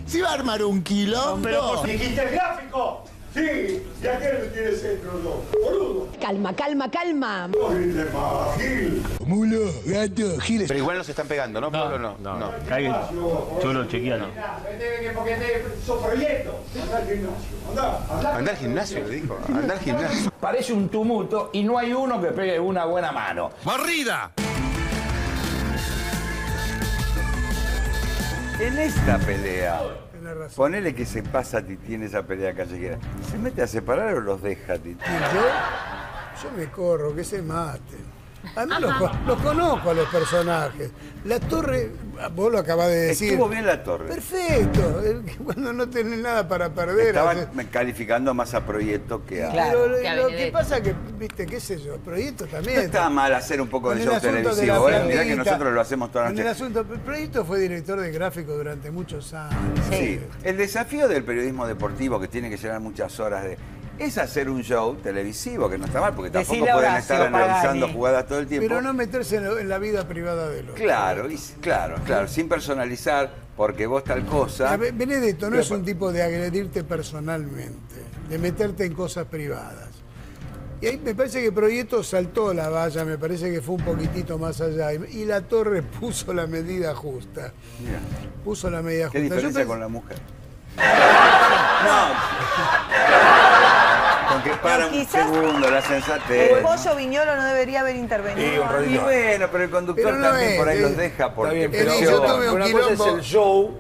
Si va a armar un quilombo. Dijiste gráfico. Sí, y aquel que tiene centro, no. Boludo. Calma, calma, calma. Más, Gil. Mulo, gato, giles. Pero igual no se están pegando, ¿no, Pablo? No, no. no. Cholo, chequealo. Porque te sos proyecto. Anda al gimnasio. Andá, Anda al gimnasio, le dijo. Anda al gimnasio. Parece un tumulto y no hay uno que pegue una buena mano. ¡Barrida! En esta pelea, ponele que se pasa Titi en esa pelea callejera. ¿Se mete a separar o los deja Titi? Yo, yo me corro, que se maten. Además los, los conozco a los personajes. La torre, vos lo acabás de decir. Estuvo bien la torre. Perfecto. Cuando no tenés nada para perder. Estaban calificando más a Proyecto que a... Pero lo, que lo que pasa que, viste, qué sé yo, proyecto también. No está mal hacer un poco de el show de televisivo, la ¿eh? Mirá que nosotros lo hacemos toda la noche. el asunto, el proyecto fue director de gráfico durante muchos años. Sí. El desafío del periodismo deportivo, que tiene que llevar muchas horas de. Es hacer un show televisivo, que no está mal, porque tampoco pueden Horacio estar analizando Pagani. jugadas todo el tiempo. Pero no meterse en, lo- en la vida privada de los. Claro, y- claro, claro, sin personalizar, porque vos tal cosa. A ver, Benedetto no es un tipo de agredirte personalmente, de meterte en cosas privadas. Y ahí me parece que Proyecto saltó la valla, me parece que fue un poquitito más allá. Y y la torre puso la medida justa. Mira, Puso la medida ¿Qué justa. Yo diferencia pens- con la mujer? Con que para un quizás segundo la sensatez. El pollo viñolo no debería haber intervenido. Y bueno, pero el conductor Pero no también es, por ahí eh. los deja porque bien, pero presiona. una cosa es el show.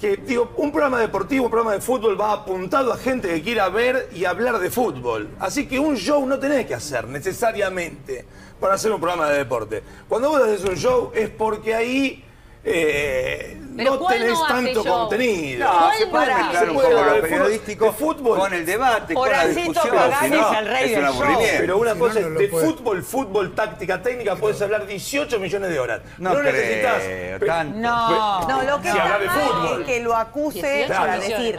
Que, digo, un programa deportivo, un programa de fútbol va apuntado a gente que quiera ver y hablar de fútbol. Así que un show no tenés que hacer necesariamente para hacer un programa de deporte. Cuando vos haces un show es porque ahí eh, no ¿cuál tenés no tanto show? contenido. No, se puede Para, mezclar se un poco lo periodístico fútbol. con el debate, con la discusión. Si no, es el rey es del un show. aburrimiento. Pero una Si no, cosa no es de puede. fútbol, fútbol, táctica técnica, puedes hablar 18 millones de horas. No no creo, necesitas. tanto. No, no, lo que Si está de fútbol. es que lo acuse para decir,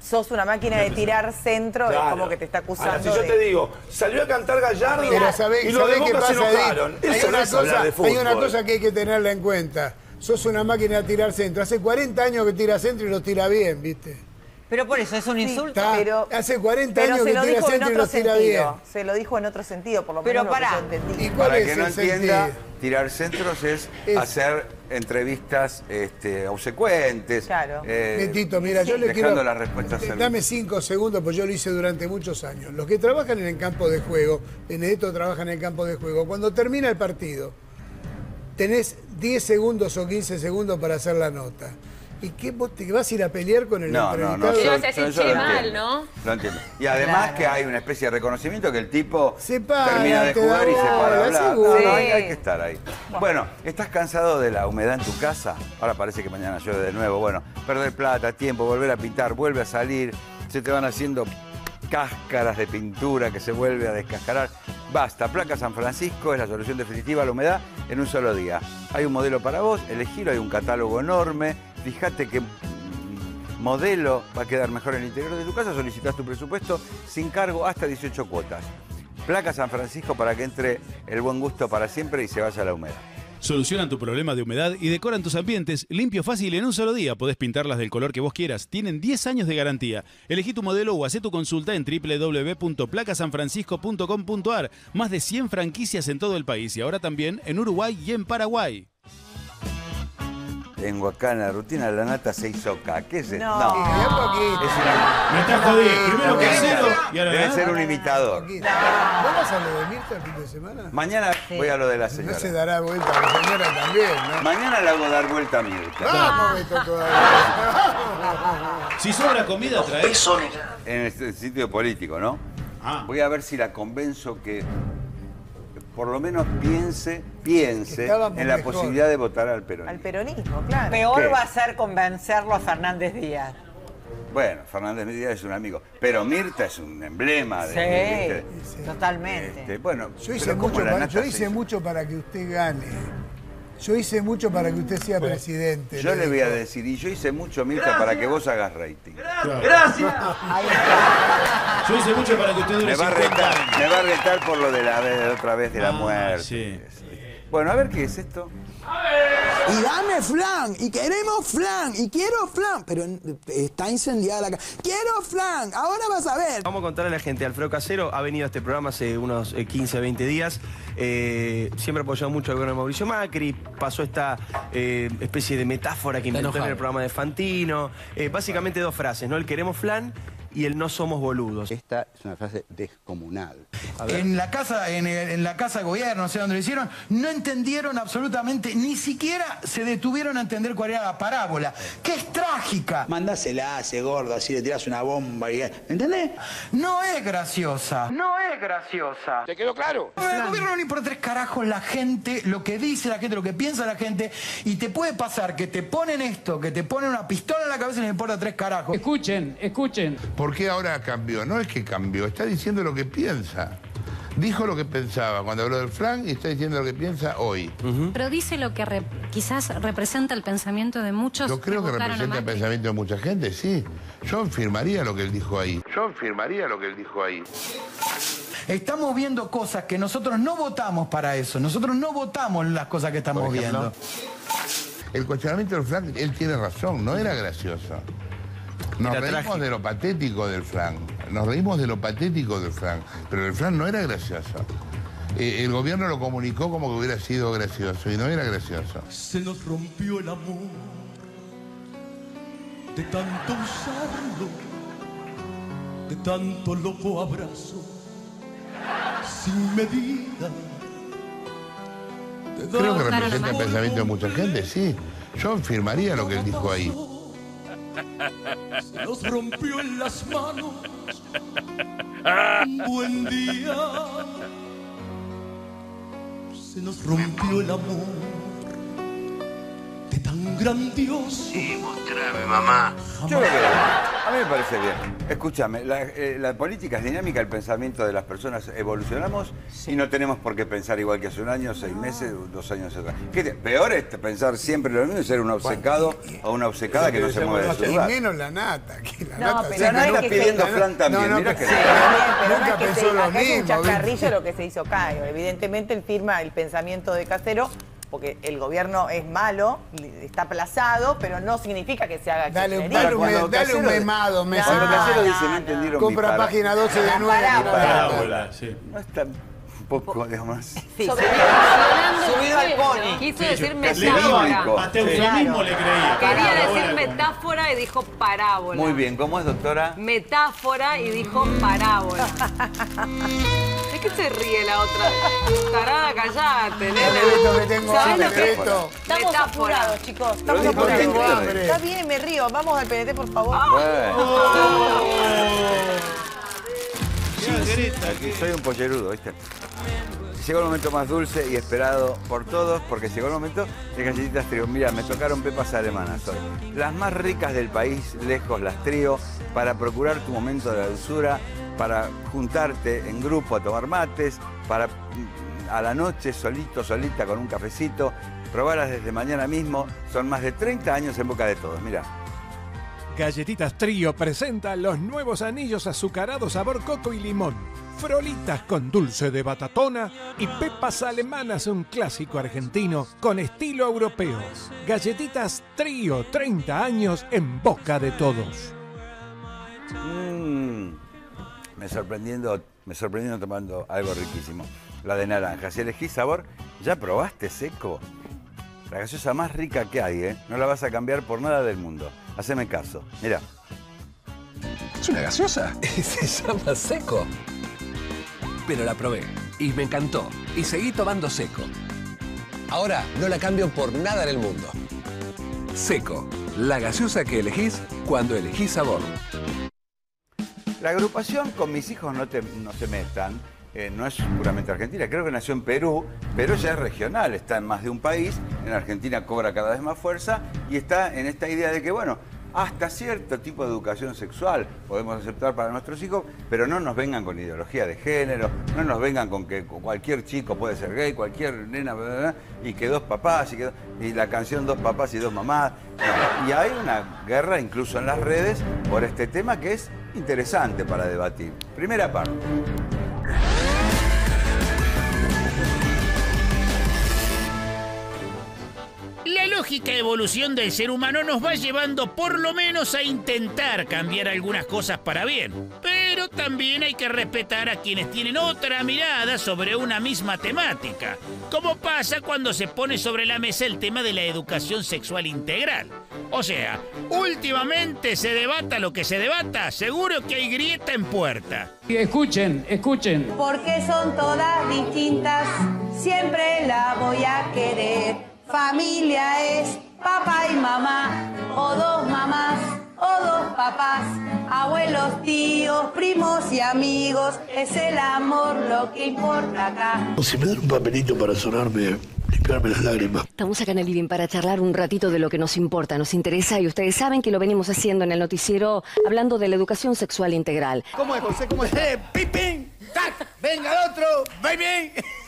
sos una máquina de tirar centro, es Claro. como que te está acusando Ahora, si yo de- te digo, salió a cantar Gallardo ¿sabés, y los de sabés qué Boca se pasa ahí? enojaron. Hay Eso no una, es cosa, de hay una cosa que hay que tenerla en cuenta. Sos una máquina de tirar centro. Hace 40 años que tira centro y lo tira bien, ¿viste? Pero por eso es un insulto. Pero- hace 40 Pero años se que lo tira dijo en centro y otro lo tira bien. sentido. Se lo dijo en otro sentido, por lo Pero menos lo que pará. yo entendí. ¿Y cuál Para es que no el entienda, sentido? tirar centros es, Es- hacer entrevistas este, obsecuentes. Claro. eh, mira, yo le quiero. las respuestas eh, en- Dame cinco segundos, pues yo lo hice durante muchos años. Los que trabajan en el campo de juego, Benedetto trabaja en el campo de juego, cuando termina el partido, tenés 10 segundos o 15 segundos para hacer la nota. ¿Y qué vos te vas a ir a pelear con el No, no, no. yo- che mal. ¿no? Lo entiendo. Y además Claro. que hay una especie de reconocimiento que el tipo para, termina de jugar y se para a hablar. No, no, hay que estar ahí. Bueno, ¿estás cansado de la humedad en tu casa? Ahora parece que mañana llueve de nuevo. Bueno, perder plata, tiempo, volver a pintar, vuelve a salir. se te van haciendo cáscaras de pintura que se vuelve a descascarar. Basta, Placa San Francisco es la solución definitiva a la humedad en un solo día. Hay un modelo para vos, elegilo, hay un catálogo enorme. Fíjate mm, modelo va a quedar mejor en el interior de tu casa. Solicitas tu presupuesto sin cargo hasta 18 cuotas. Placa San Francisco para que entre el buen gusto para siempre y se vaya la humedad. Solucionan tu problema de humedad y decoran tus ambientes limpio, fácil y en un solo día. Podés pintarlas del color que vos quieras. Tienen 10 años de garantía. Elegí tu modelo o hacé tu consulta en www.placasanfrancisco.com.ar. Más de 100 franquicias en todo el país y ahora también en Uruguay y en Paraguay. Tengo acá en la rutina la nata se hizo acá. ¿Qué es esto? No. Poquito. Es una... Me estás jodiendo. Primero casero y ahora Debe ser un imitador. ¿Vos vas a lo de Mirta el fin de semana? Mañana voy a lo de la No señora. se dará vuelta, la señora también, ¿no? Mañana le hago dar vuelta a Mirta. Vamos, Beto, todavía. Si sobra comida, traes. En este sitio político, ¿no? Ah. Voy a ver si la convenzo que por lo menos piense, piense en la mejor. posibilidad de votar al peronismo. Al peronismo, claro. Peor ¿Qué? va a ser convencerlo a Fernández Díaz. Bueno, Fernández Díaz es un amigo, pero Mirta es un emblema de... Sí, ¿viste? totalmente. Este, bueno, Yo hice, pero ¿cómo mucho para, yo hice mucho para que usted gane. Yo hice mucho para que usted sea presidente. Yo le voy a decir, y yo hice mucho, Mirta, para que vos hagas rating. Gracias. Yo hice mucho para que usted dure Me va, a 50 retar, años. me va a retar por lo de la vez- otra vez de la Ah, muerte. sí. Bueno, a ver qué es esto. Y dame flan, y queremos flan, y quiero flan, pero eh, está incendiada la casa. Quiero flan, ahora vas a ver. Vamos a contarle a la gente, Alfredo Casero ha venido a este programa hace unos eh, 15, 20 días, Eh, siempre apoyado mucho al gobierno de Mauricio Macri, pasó esta eh, especie de metáfora que inventó en el programa de Fantino, Eh, básicamente dos frases, ¿no? El queremos flan y el no somos boludos. Esta es una frase descomunal. En la casa, en, el- en la casa de gobierno, no sé dónde lo hicieron, no entendieron absolutamente, ni siquiera se detuvieron a entender cuál era la parábola, que es trágica. Mandásela, ese gordo, así le tiras una bomba y... ¿Entendés? No es graciosa. No es graciosa. ¿Te quedó claro? El gobierno no le importa tres carajos la gente, lo que dice la gente, lo que piensa la gente, y te puede pasar que te ponen esto, que te ponen una pistola en la cabeza y les importa tres carajos. Escuchen, escuchen. ¿Por qué ahora cambió? No es que cambió, está diciendo lo que piensa. Dijo lo que pensaba cuando habló del flan y está diciendo lo que piensa hoy. Pero dice lo que re- quizás representa el pensamiento de muchos. Yo creo que a representa el pensamiento de mucha gente, sí. Yo firmaría lo que él dijo ahí. Yo firmaría lo que él dijo ahí. Estamos viendo cosas que nosotros no votamos para eso. Nosotros no votamos las cosas que estamos ejemplo, viendo. El cuestionamiento del flan, él tiene razón, no era gracioso. Nos Era reímos de lo patético del flan. Nos reímos de lo patético del flan. Pero el flan no era gracioso. Eh, el gobierno lo comunicó como que hubiera sido gracioso y no era gracioso. Se nos rompió el amor de tanto usarlo, de tanto loco abrazo, sin medida. Creo que representa el pensamiento de mucha gente, sí. Yo firmaría lo que él dijo ahí. Se nos rompió en las manos un buen día. Se nos rompió el amor tan grandioso. Sí, mostrame, mamá. Yo lo. A mí me parece bien. Escúchame, la, eh, la política es dinámica, el pensamiento de las personas evolucionamos y no tenemos por qué pensar igual que hace un año, seis meses, dos años atrás. ¿Qué te- peor es pensar siempre lo mismo y ser un obcecado o una obcecada que no se mueve de su Y lugar. menos la nata. Que la No, nata pero siempre no es nunca- que pidiendo flan también, No, no, mirá que- sí, pero no nunca es que pensó se, lo acá es un mismo. chacarrillo lo que se hizo acá. Evidentemente él firma el pensamiento de Casero porque el gobierno es malo, está aplazado, pero no significa que se haga Dale un- dale un- dale un memado, Messi. Cuando Casero No, dice, no no, entendieron mi Compra página 12 de La 9. parábola. sí. No es tan poco, digamos. Sí, Sobre- subido al pony. Quiso decir metáfora. Hasta eufemismo le creía. Quería Parábola. decir metáfora y dijo parábola. Muy bien, ¿cómo es, doctora? Metáfora y dijo parábola. ¿De qué se ríe la otra? Tarada, callate, Beto, nena. que tengo ¿Sabés hambre, lo que Beto. Estamos Metáfora. apurados, chicos. Estamos dijo apurados. tengo hambre. Está bien, me río. Vamos al PNT, por favor. Bueno. Soy un pollerudo, ¿viste? Llegó el momento más dulce y esperado por todos, porque llegó el momento de galletitas trío. Mira, me tocaron pepas alemanas hoy. Las más ricas del país, lejos las trío, para procurar tu momento de dulzura, para juntarte en grupo a tomar mates, para mm, a la noche solito, solita, con un cafecito. Probarlas desde mañana mismo. Son más de 30 años en boca de todos. Mira. Galletitas Trío presenta los nuevos anillos azucarados sabor coco y limón. Frolitas con dulce de batatona y pepas alemanas, un clásico argentino con estilo europeo. Galletitas Trío, 30 años en boca de todos. Mm, me sorprendiendo, me sorprendiendo tomando algo riquísimo. La de naranja. Si elegís sabor, ¿ya probaste seco? La gaseosa más rica que hay, ¿eh? No la vas a cambiar por nada del mundo. Haceme caso. Mira. ¿Es una gaseosa? Se llama seco. Pero la probé y me encantó. Y seguí tomando seco. Ahora no la cambio por nada en el mundo. Seco, la gaseosa que elegís cuando elegís sabor. La agrupación con mis hijos no, te, no se metan. Eh, no es puramente argentina, creo que nació en Perú, pero ya es regional, está en más de un país, en Argentina cobra cada vez más fuerza y está en esta idea de que, bueno, hasta cierto tipo de educación sexual podemos aceptar para nuestros hijos, pero no nos vengan con ideología de género, no nos vengan con que cualquier chico puede ser gay, cualquier nena, bla, y que dos papás, y, que, y la canción dos papás y dos mamás. Y hay una guerra incluso en las redes por este tema que es interesante para debatir. Primera parte. Lógica evolución del ser humano nos va llevando por lo menos a intentar cambiar algunas cosas para bien. Pero también hay que respetar a quienes tienen otra mirada sobre una misma temática, como pasa cuando se pone sobre la mesa el tema de la educación sexual integral. O sea, últimamente se debata lo que se debata, seguro que hay grieta en puerta. Y escuchen, escuchen. Porque son todas distintas, siempre la voy a querer. Familia es papá y mamá, o dos mamás, o dos papás, abuelos, tíos, primos y amigos. Es el amor lo que importa acá. Si me dan un papelito para sonarme, limpiarme las lágrimas. Estamos acá en el living para charlar un ratito de lo que nos importa, nos interesa y ustedes saben que lo venimos haciendo en el noticiero hablando de la educación sexual integral. ¿Cómo es, José? ¿Cómo es? ¡Eh, pipín! ¡Tac! ¡Venga el otro! ¡Baby!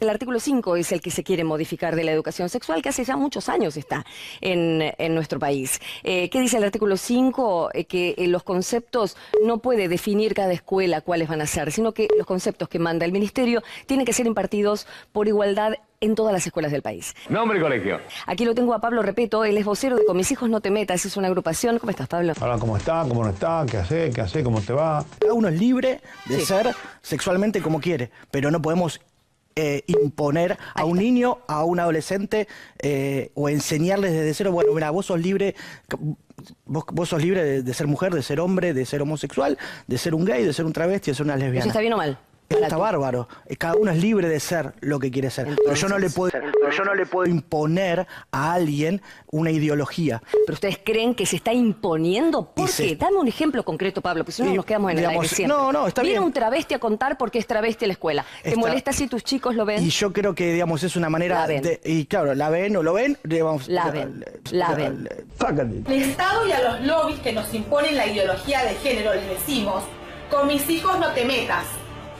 El artículo 5 es el que se quiere modificar de la educación sexual, que hace ya muchos años está en, en nuestro país. Eh, ¿Qué dice el artículo 5? Eh, que eh, los conceptos no puede definir cada escuela cuáles van a ser, sino que los conceptos que manda el ministerio tienen que ser impartidos por igualdad en todas las escuelas del país. Nombre y colegio. Aquí lo tengo a Pablo Repeto, él es vocero de Con mis hijos no te metas, es una agrupación. ¿Cómo estás, Pablo? Hola, ¿cómo está? ¿Cómo no está? ¿Qué hace? ¿Qué hace? ¿Cómo te va? Cada uno es libre de Sí. ser sexualmente como quiere, pero no podemos eh, imponer a un niño, a un adolescente eh, o enseñarles desde cero, bueno, mira, vos sos libre, vos, vos sos libre de, de ser mujer, de ser hombre, de ser homosexual, de ser un gay, de ser un travesti, de ser una lesbiana. ¿Eso está bien o mal? Está bárbaro. Eh, Cada uno es libre de ser lo que quiere ser. pero yo no le puedo, pero yo no le puedo imponer a alguien una ideología. ¿Pero ustedes creen que se está imponiendo? ¿Por qué? Dame un ejemplo concreto, Pablo, porque si no nos quedamos en el digamos, aire siempre. no, no, está Viene bien. un travesti a contar porque es travesti a la escuela. ¿Te Está- molesta si tus chicos lo ven? Y yo creo que, digamos, es una manera La ven. de... Y claro, la ven o lo ven, digamos... La ven, la ven. Sácale. El Estado y a los lobbies que nos imponen la ideología de género les decimos, con mis hijos no te metas,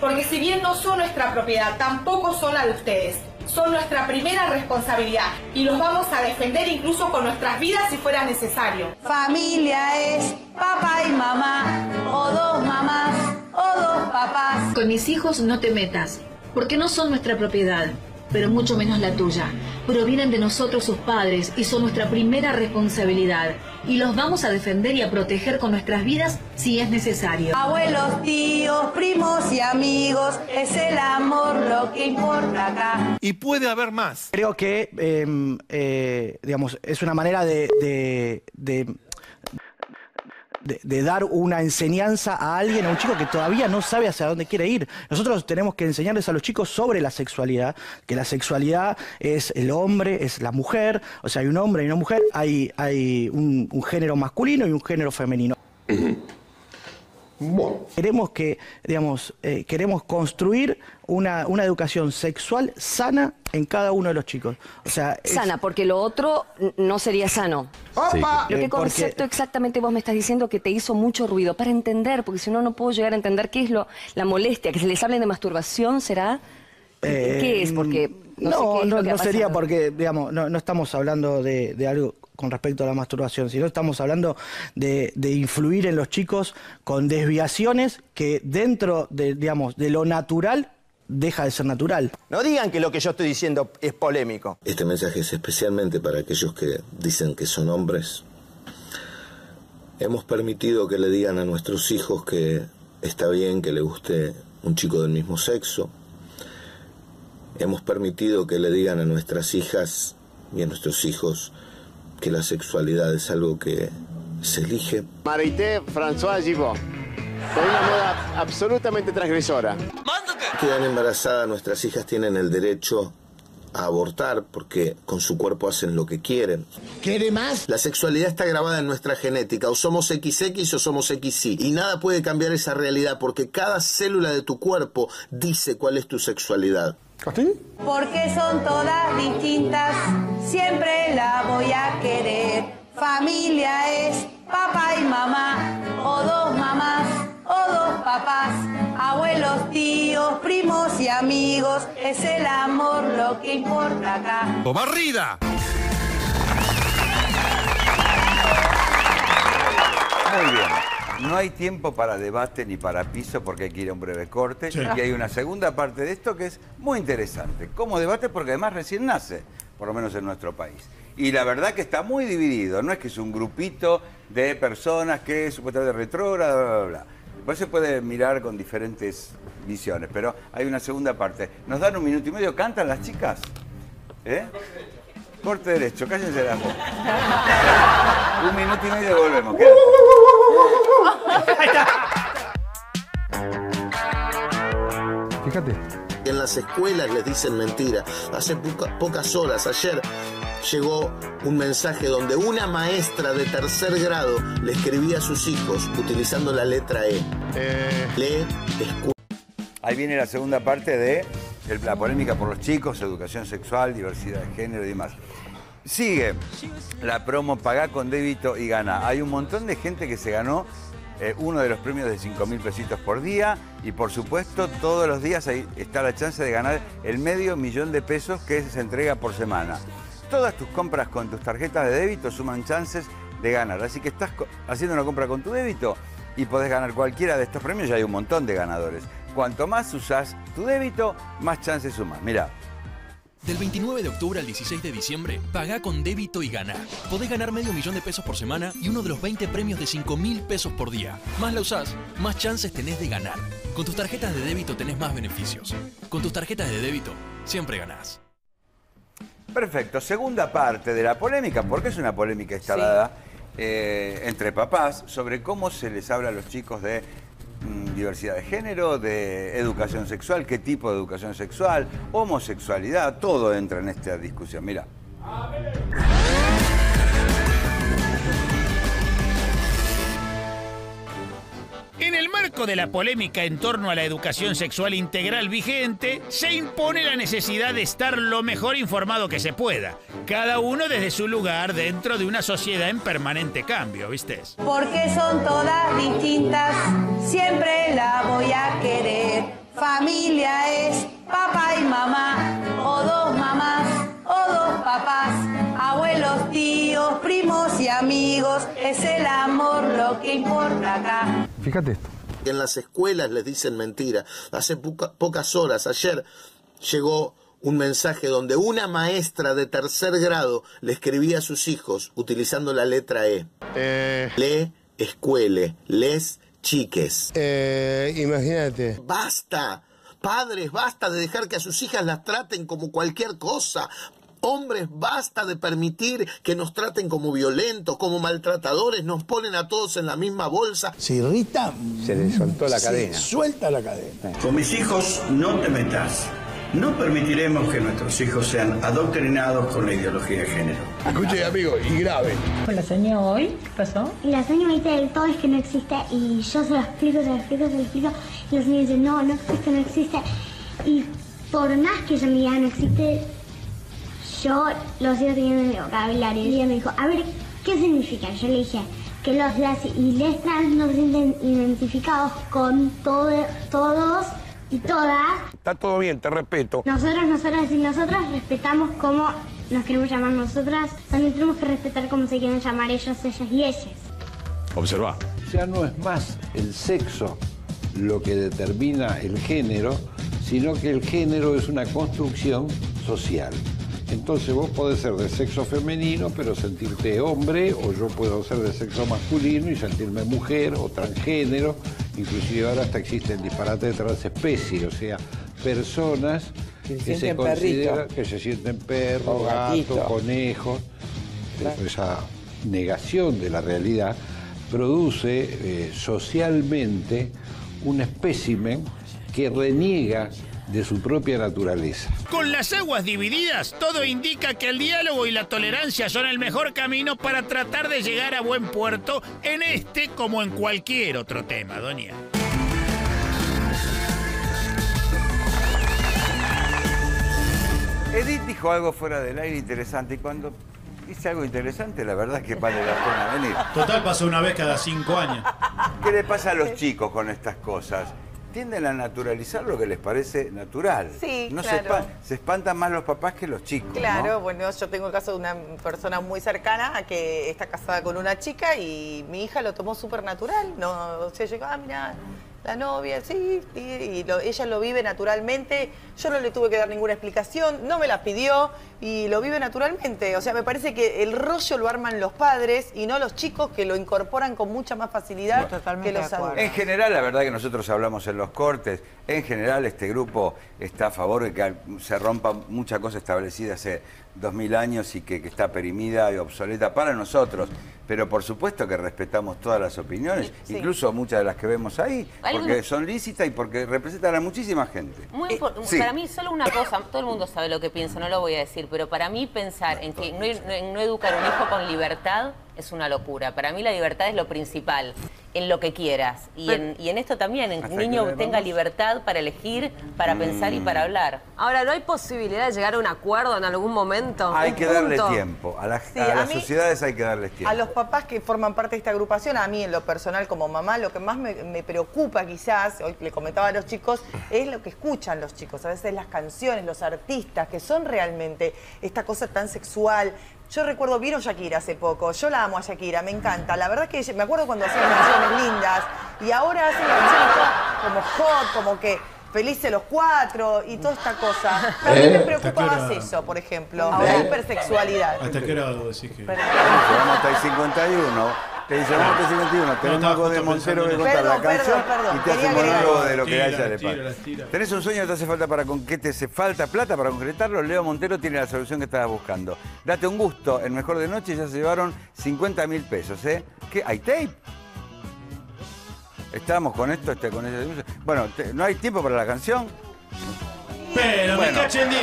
porque si bien no son nuestra propiedad, tampoco son la de ustedes. Son nuestra primera responsabilidad y los vamos a defender incluso con nuestras vidas si fuera necesario. Familia es papá y mamá, o dos mamás, o dos papás. Con mis hijos no te metas, porque no son nuestra propiedad, pero mucho menos la tuya. Provienen de nosotros sus padres y son nuestra primera responsabilidad. Y los vamos a defender y a proteger con nuestras vidas si es necesario. Abuelos, tíos, primos y amigos, es el amor lo que importa acá. Y puede haber más. Creo que, eh, eh, digamos, es una manera de, de- de- de- dar una enseñanza a alguien, a un chico que todavía no sabe hacia dónde quiere ir. Nosotros tenemos que enseñarles a los chicos sobre la sexualidad, que la sexualidad es el hombre, es la mujer, o sea, hay un hombre y una mujer, hay, hay un, un género masculino y un género femenino. Queremos que, digamos, eh, queremos construir una, una educación sexual sana en cada uno de los chicos. O sea, es- Sana, porque lo otro no sería sano. Sí. ¿Pero qué Eh, porque- concepto exactamente vos me estás diciendo que te hizo mucho ruido? Para entender, porque si no, no puedo llegar a entender qué es lo, la molestia. Que se les hablen de masturbación, ¿será? ¿Qué- ¿Qué es? Porque no, Eh, no, sé sería porque, digamos, no, no estamos hablando de, de algo con respecto a la masturbación, sino estamos hablando de, de influir en los chicos con desviaciones que dentro de, digamos, de lo natural deja de ser natural. No digan que lo que yo estoy diciendo es polémico. Este mensaje es especialmente para aquellos que dicen que son hombres. Hemos permitido que le digan a nuestros hijos que está bien que le guste un chico del mismo sexo. Hemos permitido que le digan a nuestras hijas y a nuestros hijos que la sexualidad es algo que se elige. Marité François Gibot, con una moda absolutamente transgresora. Quedan embarazadas, nuestras hijas tienen el derecho a abortar porque con su cuerpo hacen lo que quieren. ¿Quiere más? La sexualidad está grabada en nuestra genética, o somos XX o somos XY, y nada puede cambiar esa realidad porque cada célula de tu cuerpo dice cuál es tu sexualidad. Porque son todas distintas, siempre la voy a querer. Familia es papá y mamá, o dos mamás, o dos papás, abuelos, tíos, primos y amigos. Es el amor lo que importa acá. ¡Barrida! Muy bien. No hay tiempo para debate ni para piso porque hay que ir a un breve corte. Sí. Y hay una segunda parte de esto que es muy interesante. Como debate porque además recién nace, por lo menos en nuestro país. Y la verdad que está muy dividido. No es que es un grupito de personas que supuestamente retrógrada, bla, bla, bla. Después se puede mirar con diferentes visiones. Pero hay una segunda parte. ¿Nos dan un minuto y medio? ¿Cantan las chicas? ¿Eh? Corte derecho, cállense las bocas. Un minuto y medio volvemos. quédate. Fíjate. En las escuelas les dicen mentira. Hace poca- pocas horas, ayer, llegó un mensaje donde una maestra de tercer grado le escribía a sus hijos utilizando la letra E. Lee, escucha. Ahí viene la segunda parte de la polémica por los chicos, educación sexual, diversidad de género y demás. Sigue la promo Pagá con débito y gana. Hay un montón de gente que se ganó eh, uno de los premios de 5 mil pesitos por día y por supuesto todos los días ahí está la chance de ganar el medio millón de pesos que se entrega por semana. Todas tus compras con tus tarjetas de débito suman chances de ganar. Así que estás haciendo una compra con tu débito y podés ganar cualquiera de estos premios. Ya hay un montón de ganadores. Cuanto más usás tu débito, más chances sumas. Mira, Del 29 de octubre al 16 de diciembre, pagá con débito y ganá. Podés ganar medio millón de pesos por semana y uno de los 20 premios de 5 mil pesos por día. Más la usás, más chances tenés de ganar. Con tus tarjetas de débito tenés más beneficios. Con tus tarjetas de débito, siempre ganás. Perfecto, segunda parte de la polémica, porque es una polémica instalada eh, entre papás sobre cómo se les habla a los chicos de diversidad de género, de educación sexual, qué tipo de educación sexual, homosexualidad, todo entra en esta discusión. Mira. En el marco de la polémica en torno a la educación sexual integral vigente, se impone la necesidad de estar lo mejor informado que se pueda, cada uno desde su lugar dentro de una sociedad en permanente cambio, ¿viste? Porque son todas distintas, siempre la voy a querer. Familia es papá y mamá, o dos mamás, o dos papás, abuelos, tíos, primos y amigos. Es el amor lo que importa acá. Fíjate esto. En las escuelas les dicen mentira. Hace poca- pocas horas, ayer, llegó un mensaje donde una maestra de tercer grado le escribía a sus hijos utilizando la letra E. Le, escuele, les, chiques. imagínate. Basta. Padres, basta de dejar que a sus hijas las traten como cualquier cosa. Hombres, basta de permitir que nos traten como violentos, como maltratadores, nos ponen a todos en la misma bolsa. Se irrita. Se le soltó la se cadena. Suelta la cadena. Con mis hijos no te metas. No permitiremos que nuestros hijos sean adoctrinados con la ideología de género. Escuche, amigo, y grave. ¿La soñó hoy? ¿Qué pasó? Y la sueño me dice del todo es que no existe y yo se lo explico, se lo explico, se lo explico y los niños dicen no, no existe, no existe y por más que yo me diga no existe, yo lo sigo teniendo en mi vocabulario y ella me dijo, a ver, ¿qué significa? Yo le dije que los las y les trans no se sienten identificados con todo, todos y todas. Está todo bien, te respeto. Nosotros, nosotras y nosotras respetamos cómo nos queremos llamar nosotras, también tenemos que respetar cómo se quieren llamar ellos, ellas y ellas. Observa. Ya no es más el sexo lo que determina el género, sino que el género es una construcción social. Entonces vos podés ser de sexo femenino pero sentirte hombre, o yo puedo ser de sexo masculino y sentirme mujer o transgénero. Inclusive ahora hasta existen disparates de transespecie, o sea, personas Que se que se sienten consideran que se sienten perros, gatos, conejos. Claro. Esa negación de la realidad produce eh, socialmente un espécimen que reniega de su propia naturaleza. Con las aguas divididas, todo indica que el diálogo y la tolerancia son el mejor camino para tratar de llegar a buen puerto en este como en cualquier otro tema, doña. Edith dijo algo fuera del aire interesante y cuando dice algo interesante, la verdad es que vale la pena venir. Total pasa una vez cada cinco años. ¿Qué le pasa a los chicos con estas cosas? Tienden a naturalizar lo que les parece natural. Sí, no claro. se, espan- se espantan más los papás que los chicos. ¿no? Claro, bueno, yo tengo el caso de una persona muy cercana que está casada con una chica y mi hija lo tomó súper natural. No, o sea, llegó, ah, mira, la novia, sí, y, y lo- ella lo vive naturalmente. Yo no le tuve que dar ninguna explicación, no me la pidió y lo vive naturalmente. O sea, me parece que el rollo lo arman los padres y no los chicos que lo incorporan con mucha más facilidad que los adultos. En general, la verdad que nosotros hablamos en los cortes, en general este grupo está a favor de que se rompa mucha cosa establecida hace dos mil años y que, que está perimida y obsoleta para nosotros. Pero por supuesto que respetamos todas las opiniones, Sí. incluso muchas de las que vemos ahí, Algo porque son lícitas y porque representan a muchísima gente. Muy sí. Para mí, solo una cosa, todo el mundo sabe lo que pienso, no lo voy a decir, pero para mí pensar en que no, no- no educar a un hijo con libertad es una locura. Para mí la libertad es lo principal, en lo que quieras. Y, en, y en esto también, en que un ¿Hasta niño tenga libertad para elegir, para pensar y para hablar. Ahora, ¿no hay posibilidad de llegar a un acuerdo en algún momento? Hay que darle tiempo, a, las- Sí, a a las mí- sociedades hay que darles tiempo. A los papás que forman parte de esta agrupación, a mí en lo personal como mamá, lo que más me, me preocupa quizás, hoy le comentaba a los chicos, es lo que escuchan los chicos. A veces las canciones, los artistas, que son realmente esta cosa tan sexual. Yo recuerdo, vieron Shakira hace poco, yo la amo a Shakira, me encanta. La verdad que me acuerdo cuando hacían canciones lindas y ahora hacen canciones como hot, como que felices los cuatro y toda esta cosa. A mí me ¿Eh? preocupa ¿Hasta qué más hora? eso, por ejemplo, la hipersexualidad. ¿Hasta qué grado decís que.? Vamos hasta el 51. Te dice, vamos el 51. Tenemos algo de Montero que contar la canción Perdón, perdón, y te hace monólogo algo. de lo que a Tira, pasa. tira. ¿Tenés un sueño que te hace falta para con qué te hace falta plata para concretarlo? Leo Montero tiene la solución que estabas buscando. Date un gusto, el mejor de noche ya se llevaron 50 mil pesos, ¿eh? ¿Qué? ¿Hay tape? Estamos con esto, este, con ese. Bueno, te- ¿no hay tiempo para la canción? Pero Bueno. me cachen 10.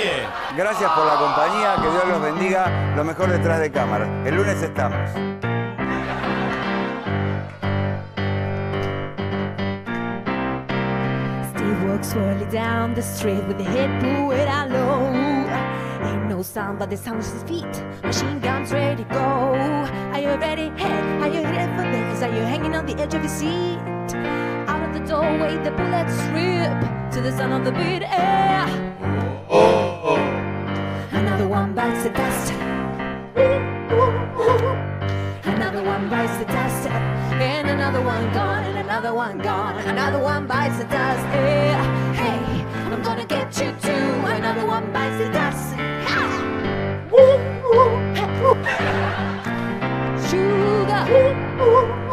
Gracias por la compañía, que Dios los bendiga. Lo mejor detrás de cámara. El lunes estamos. Walks slowly down the street with the head pulled out low. Ain't no sound but the sound of his feet. Machine guns ready to go. Are you ready? Hey, are you ready for this? Are you hanging on the edge of your seat? Out of the doorway, the bullets rip to the sound of the beat. Yeah. Another one bites the dust. Another one bites the dust. And another one gone, and another one gone. Another one bites the dust. Yeah. Hey, I'm gonna get you too. Another one bites the dust. Sugar.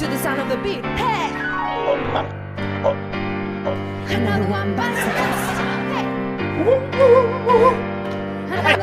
To the sound of the beat. Hey. Another one bites the dust. Hey.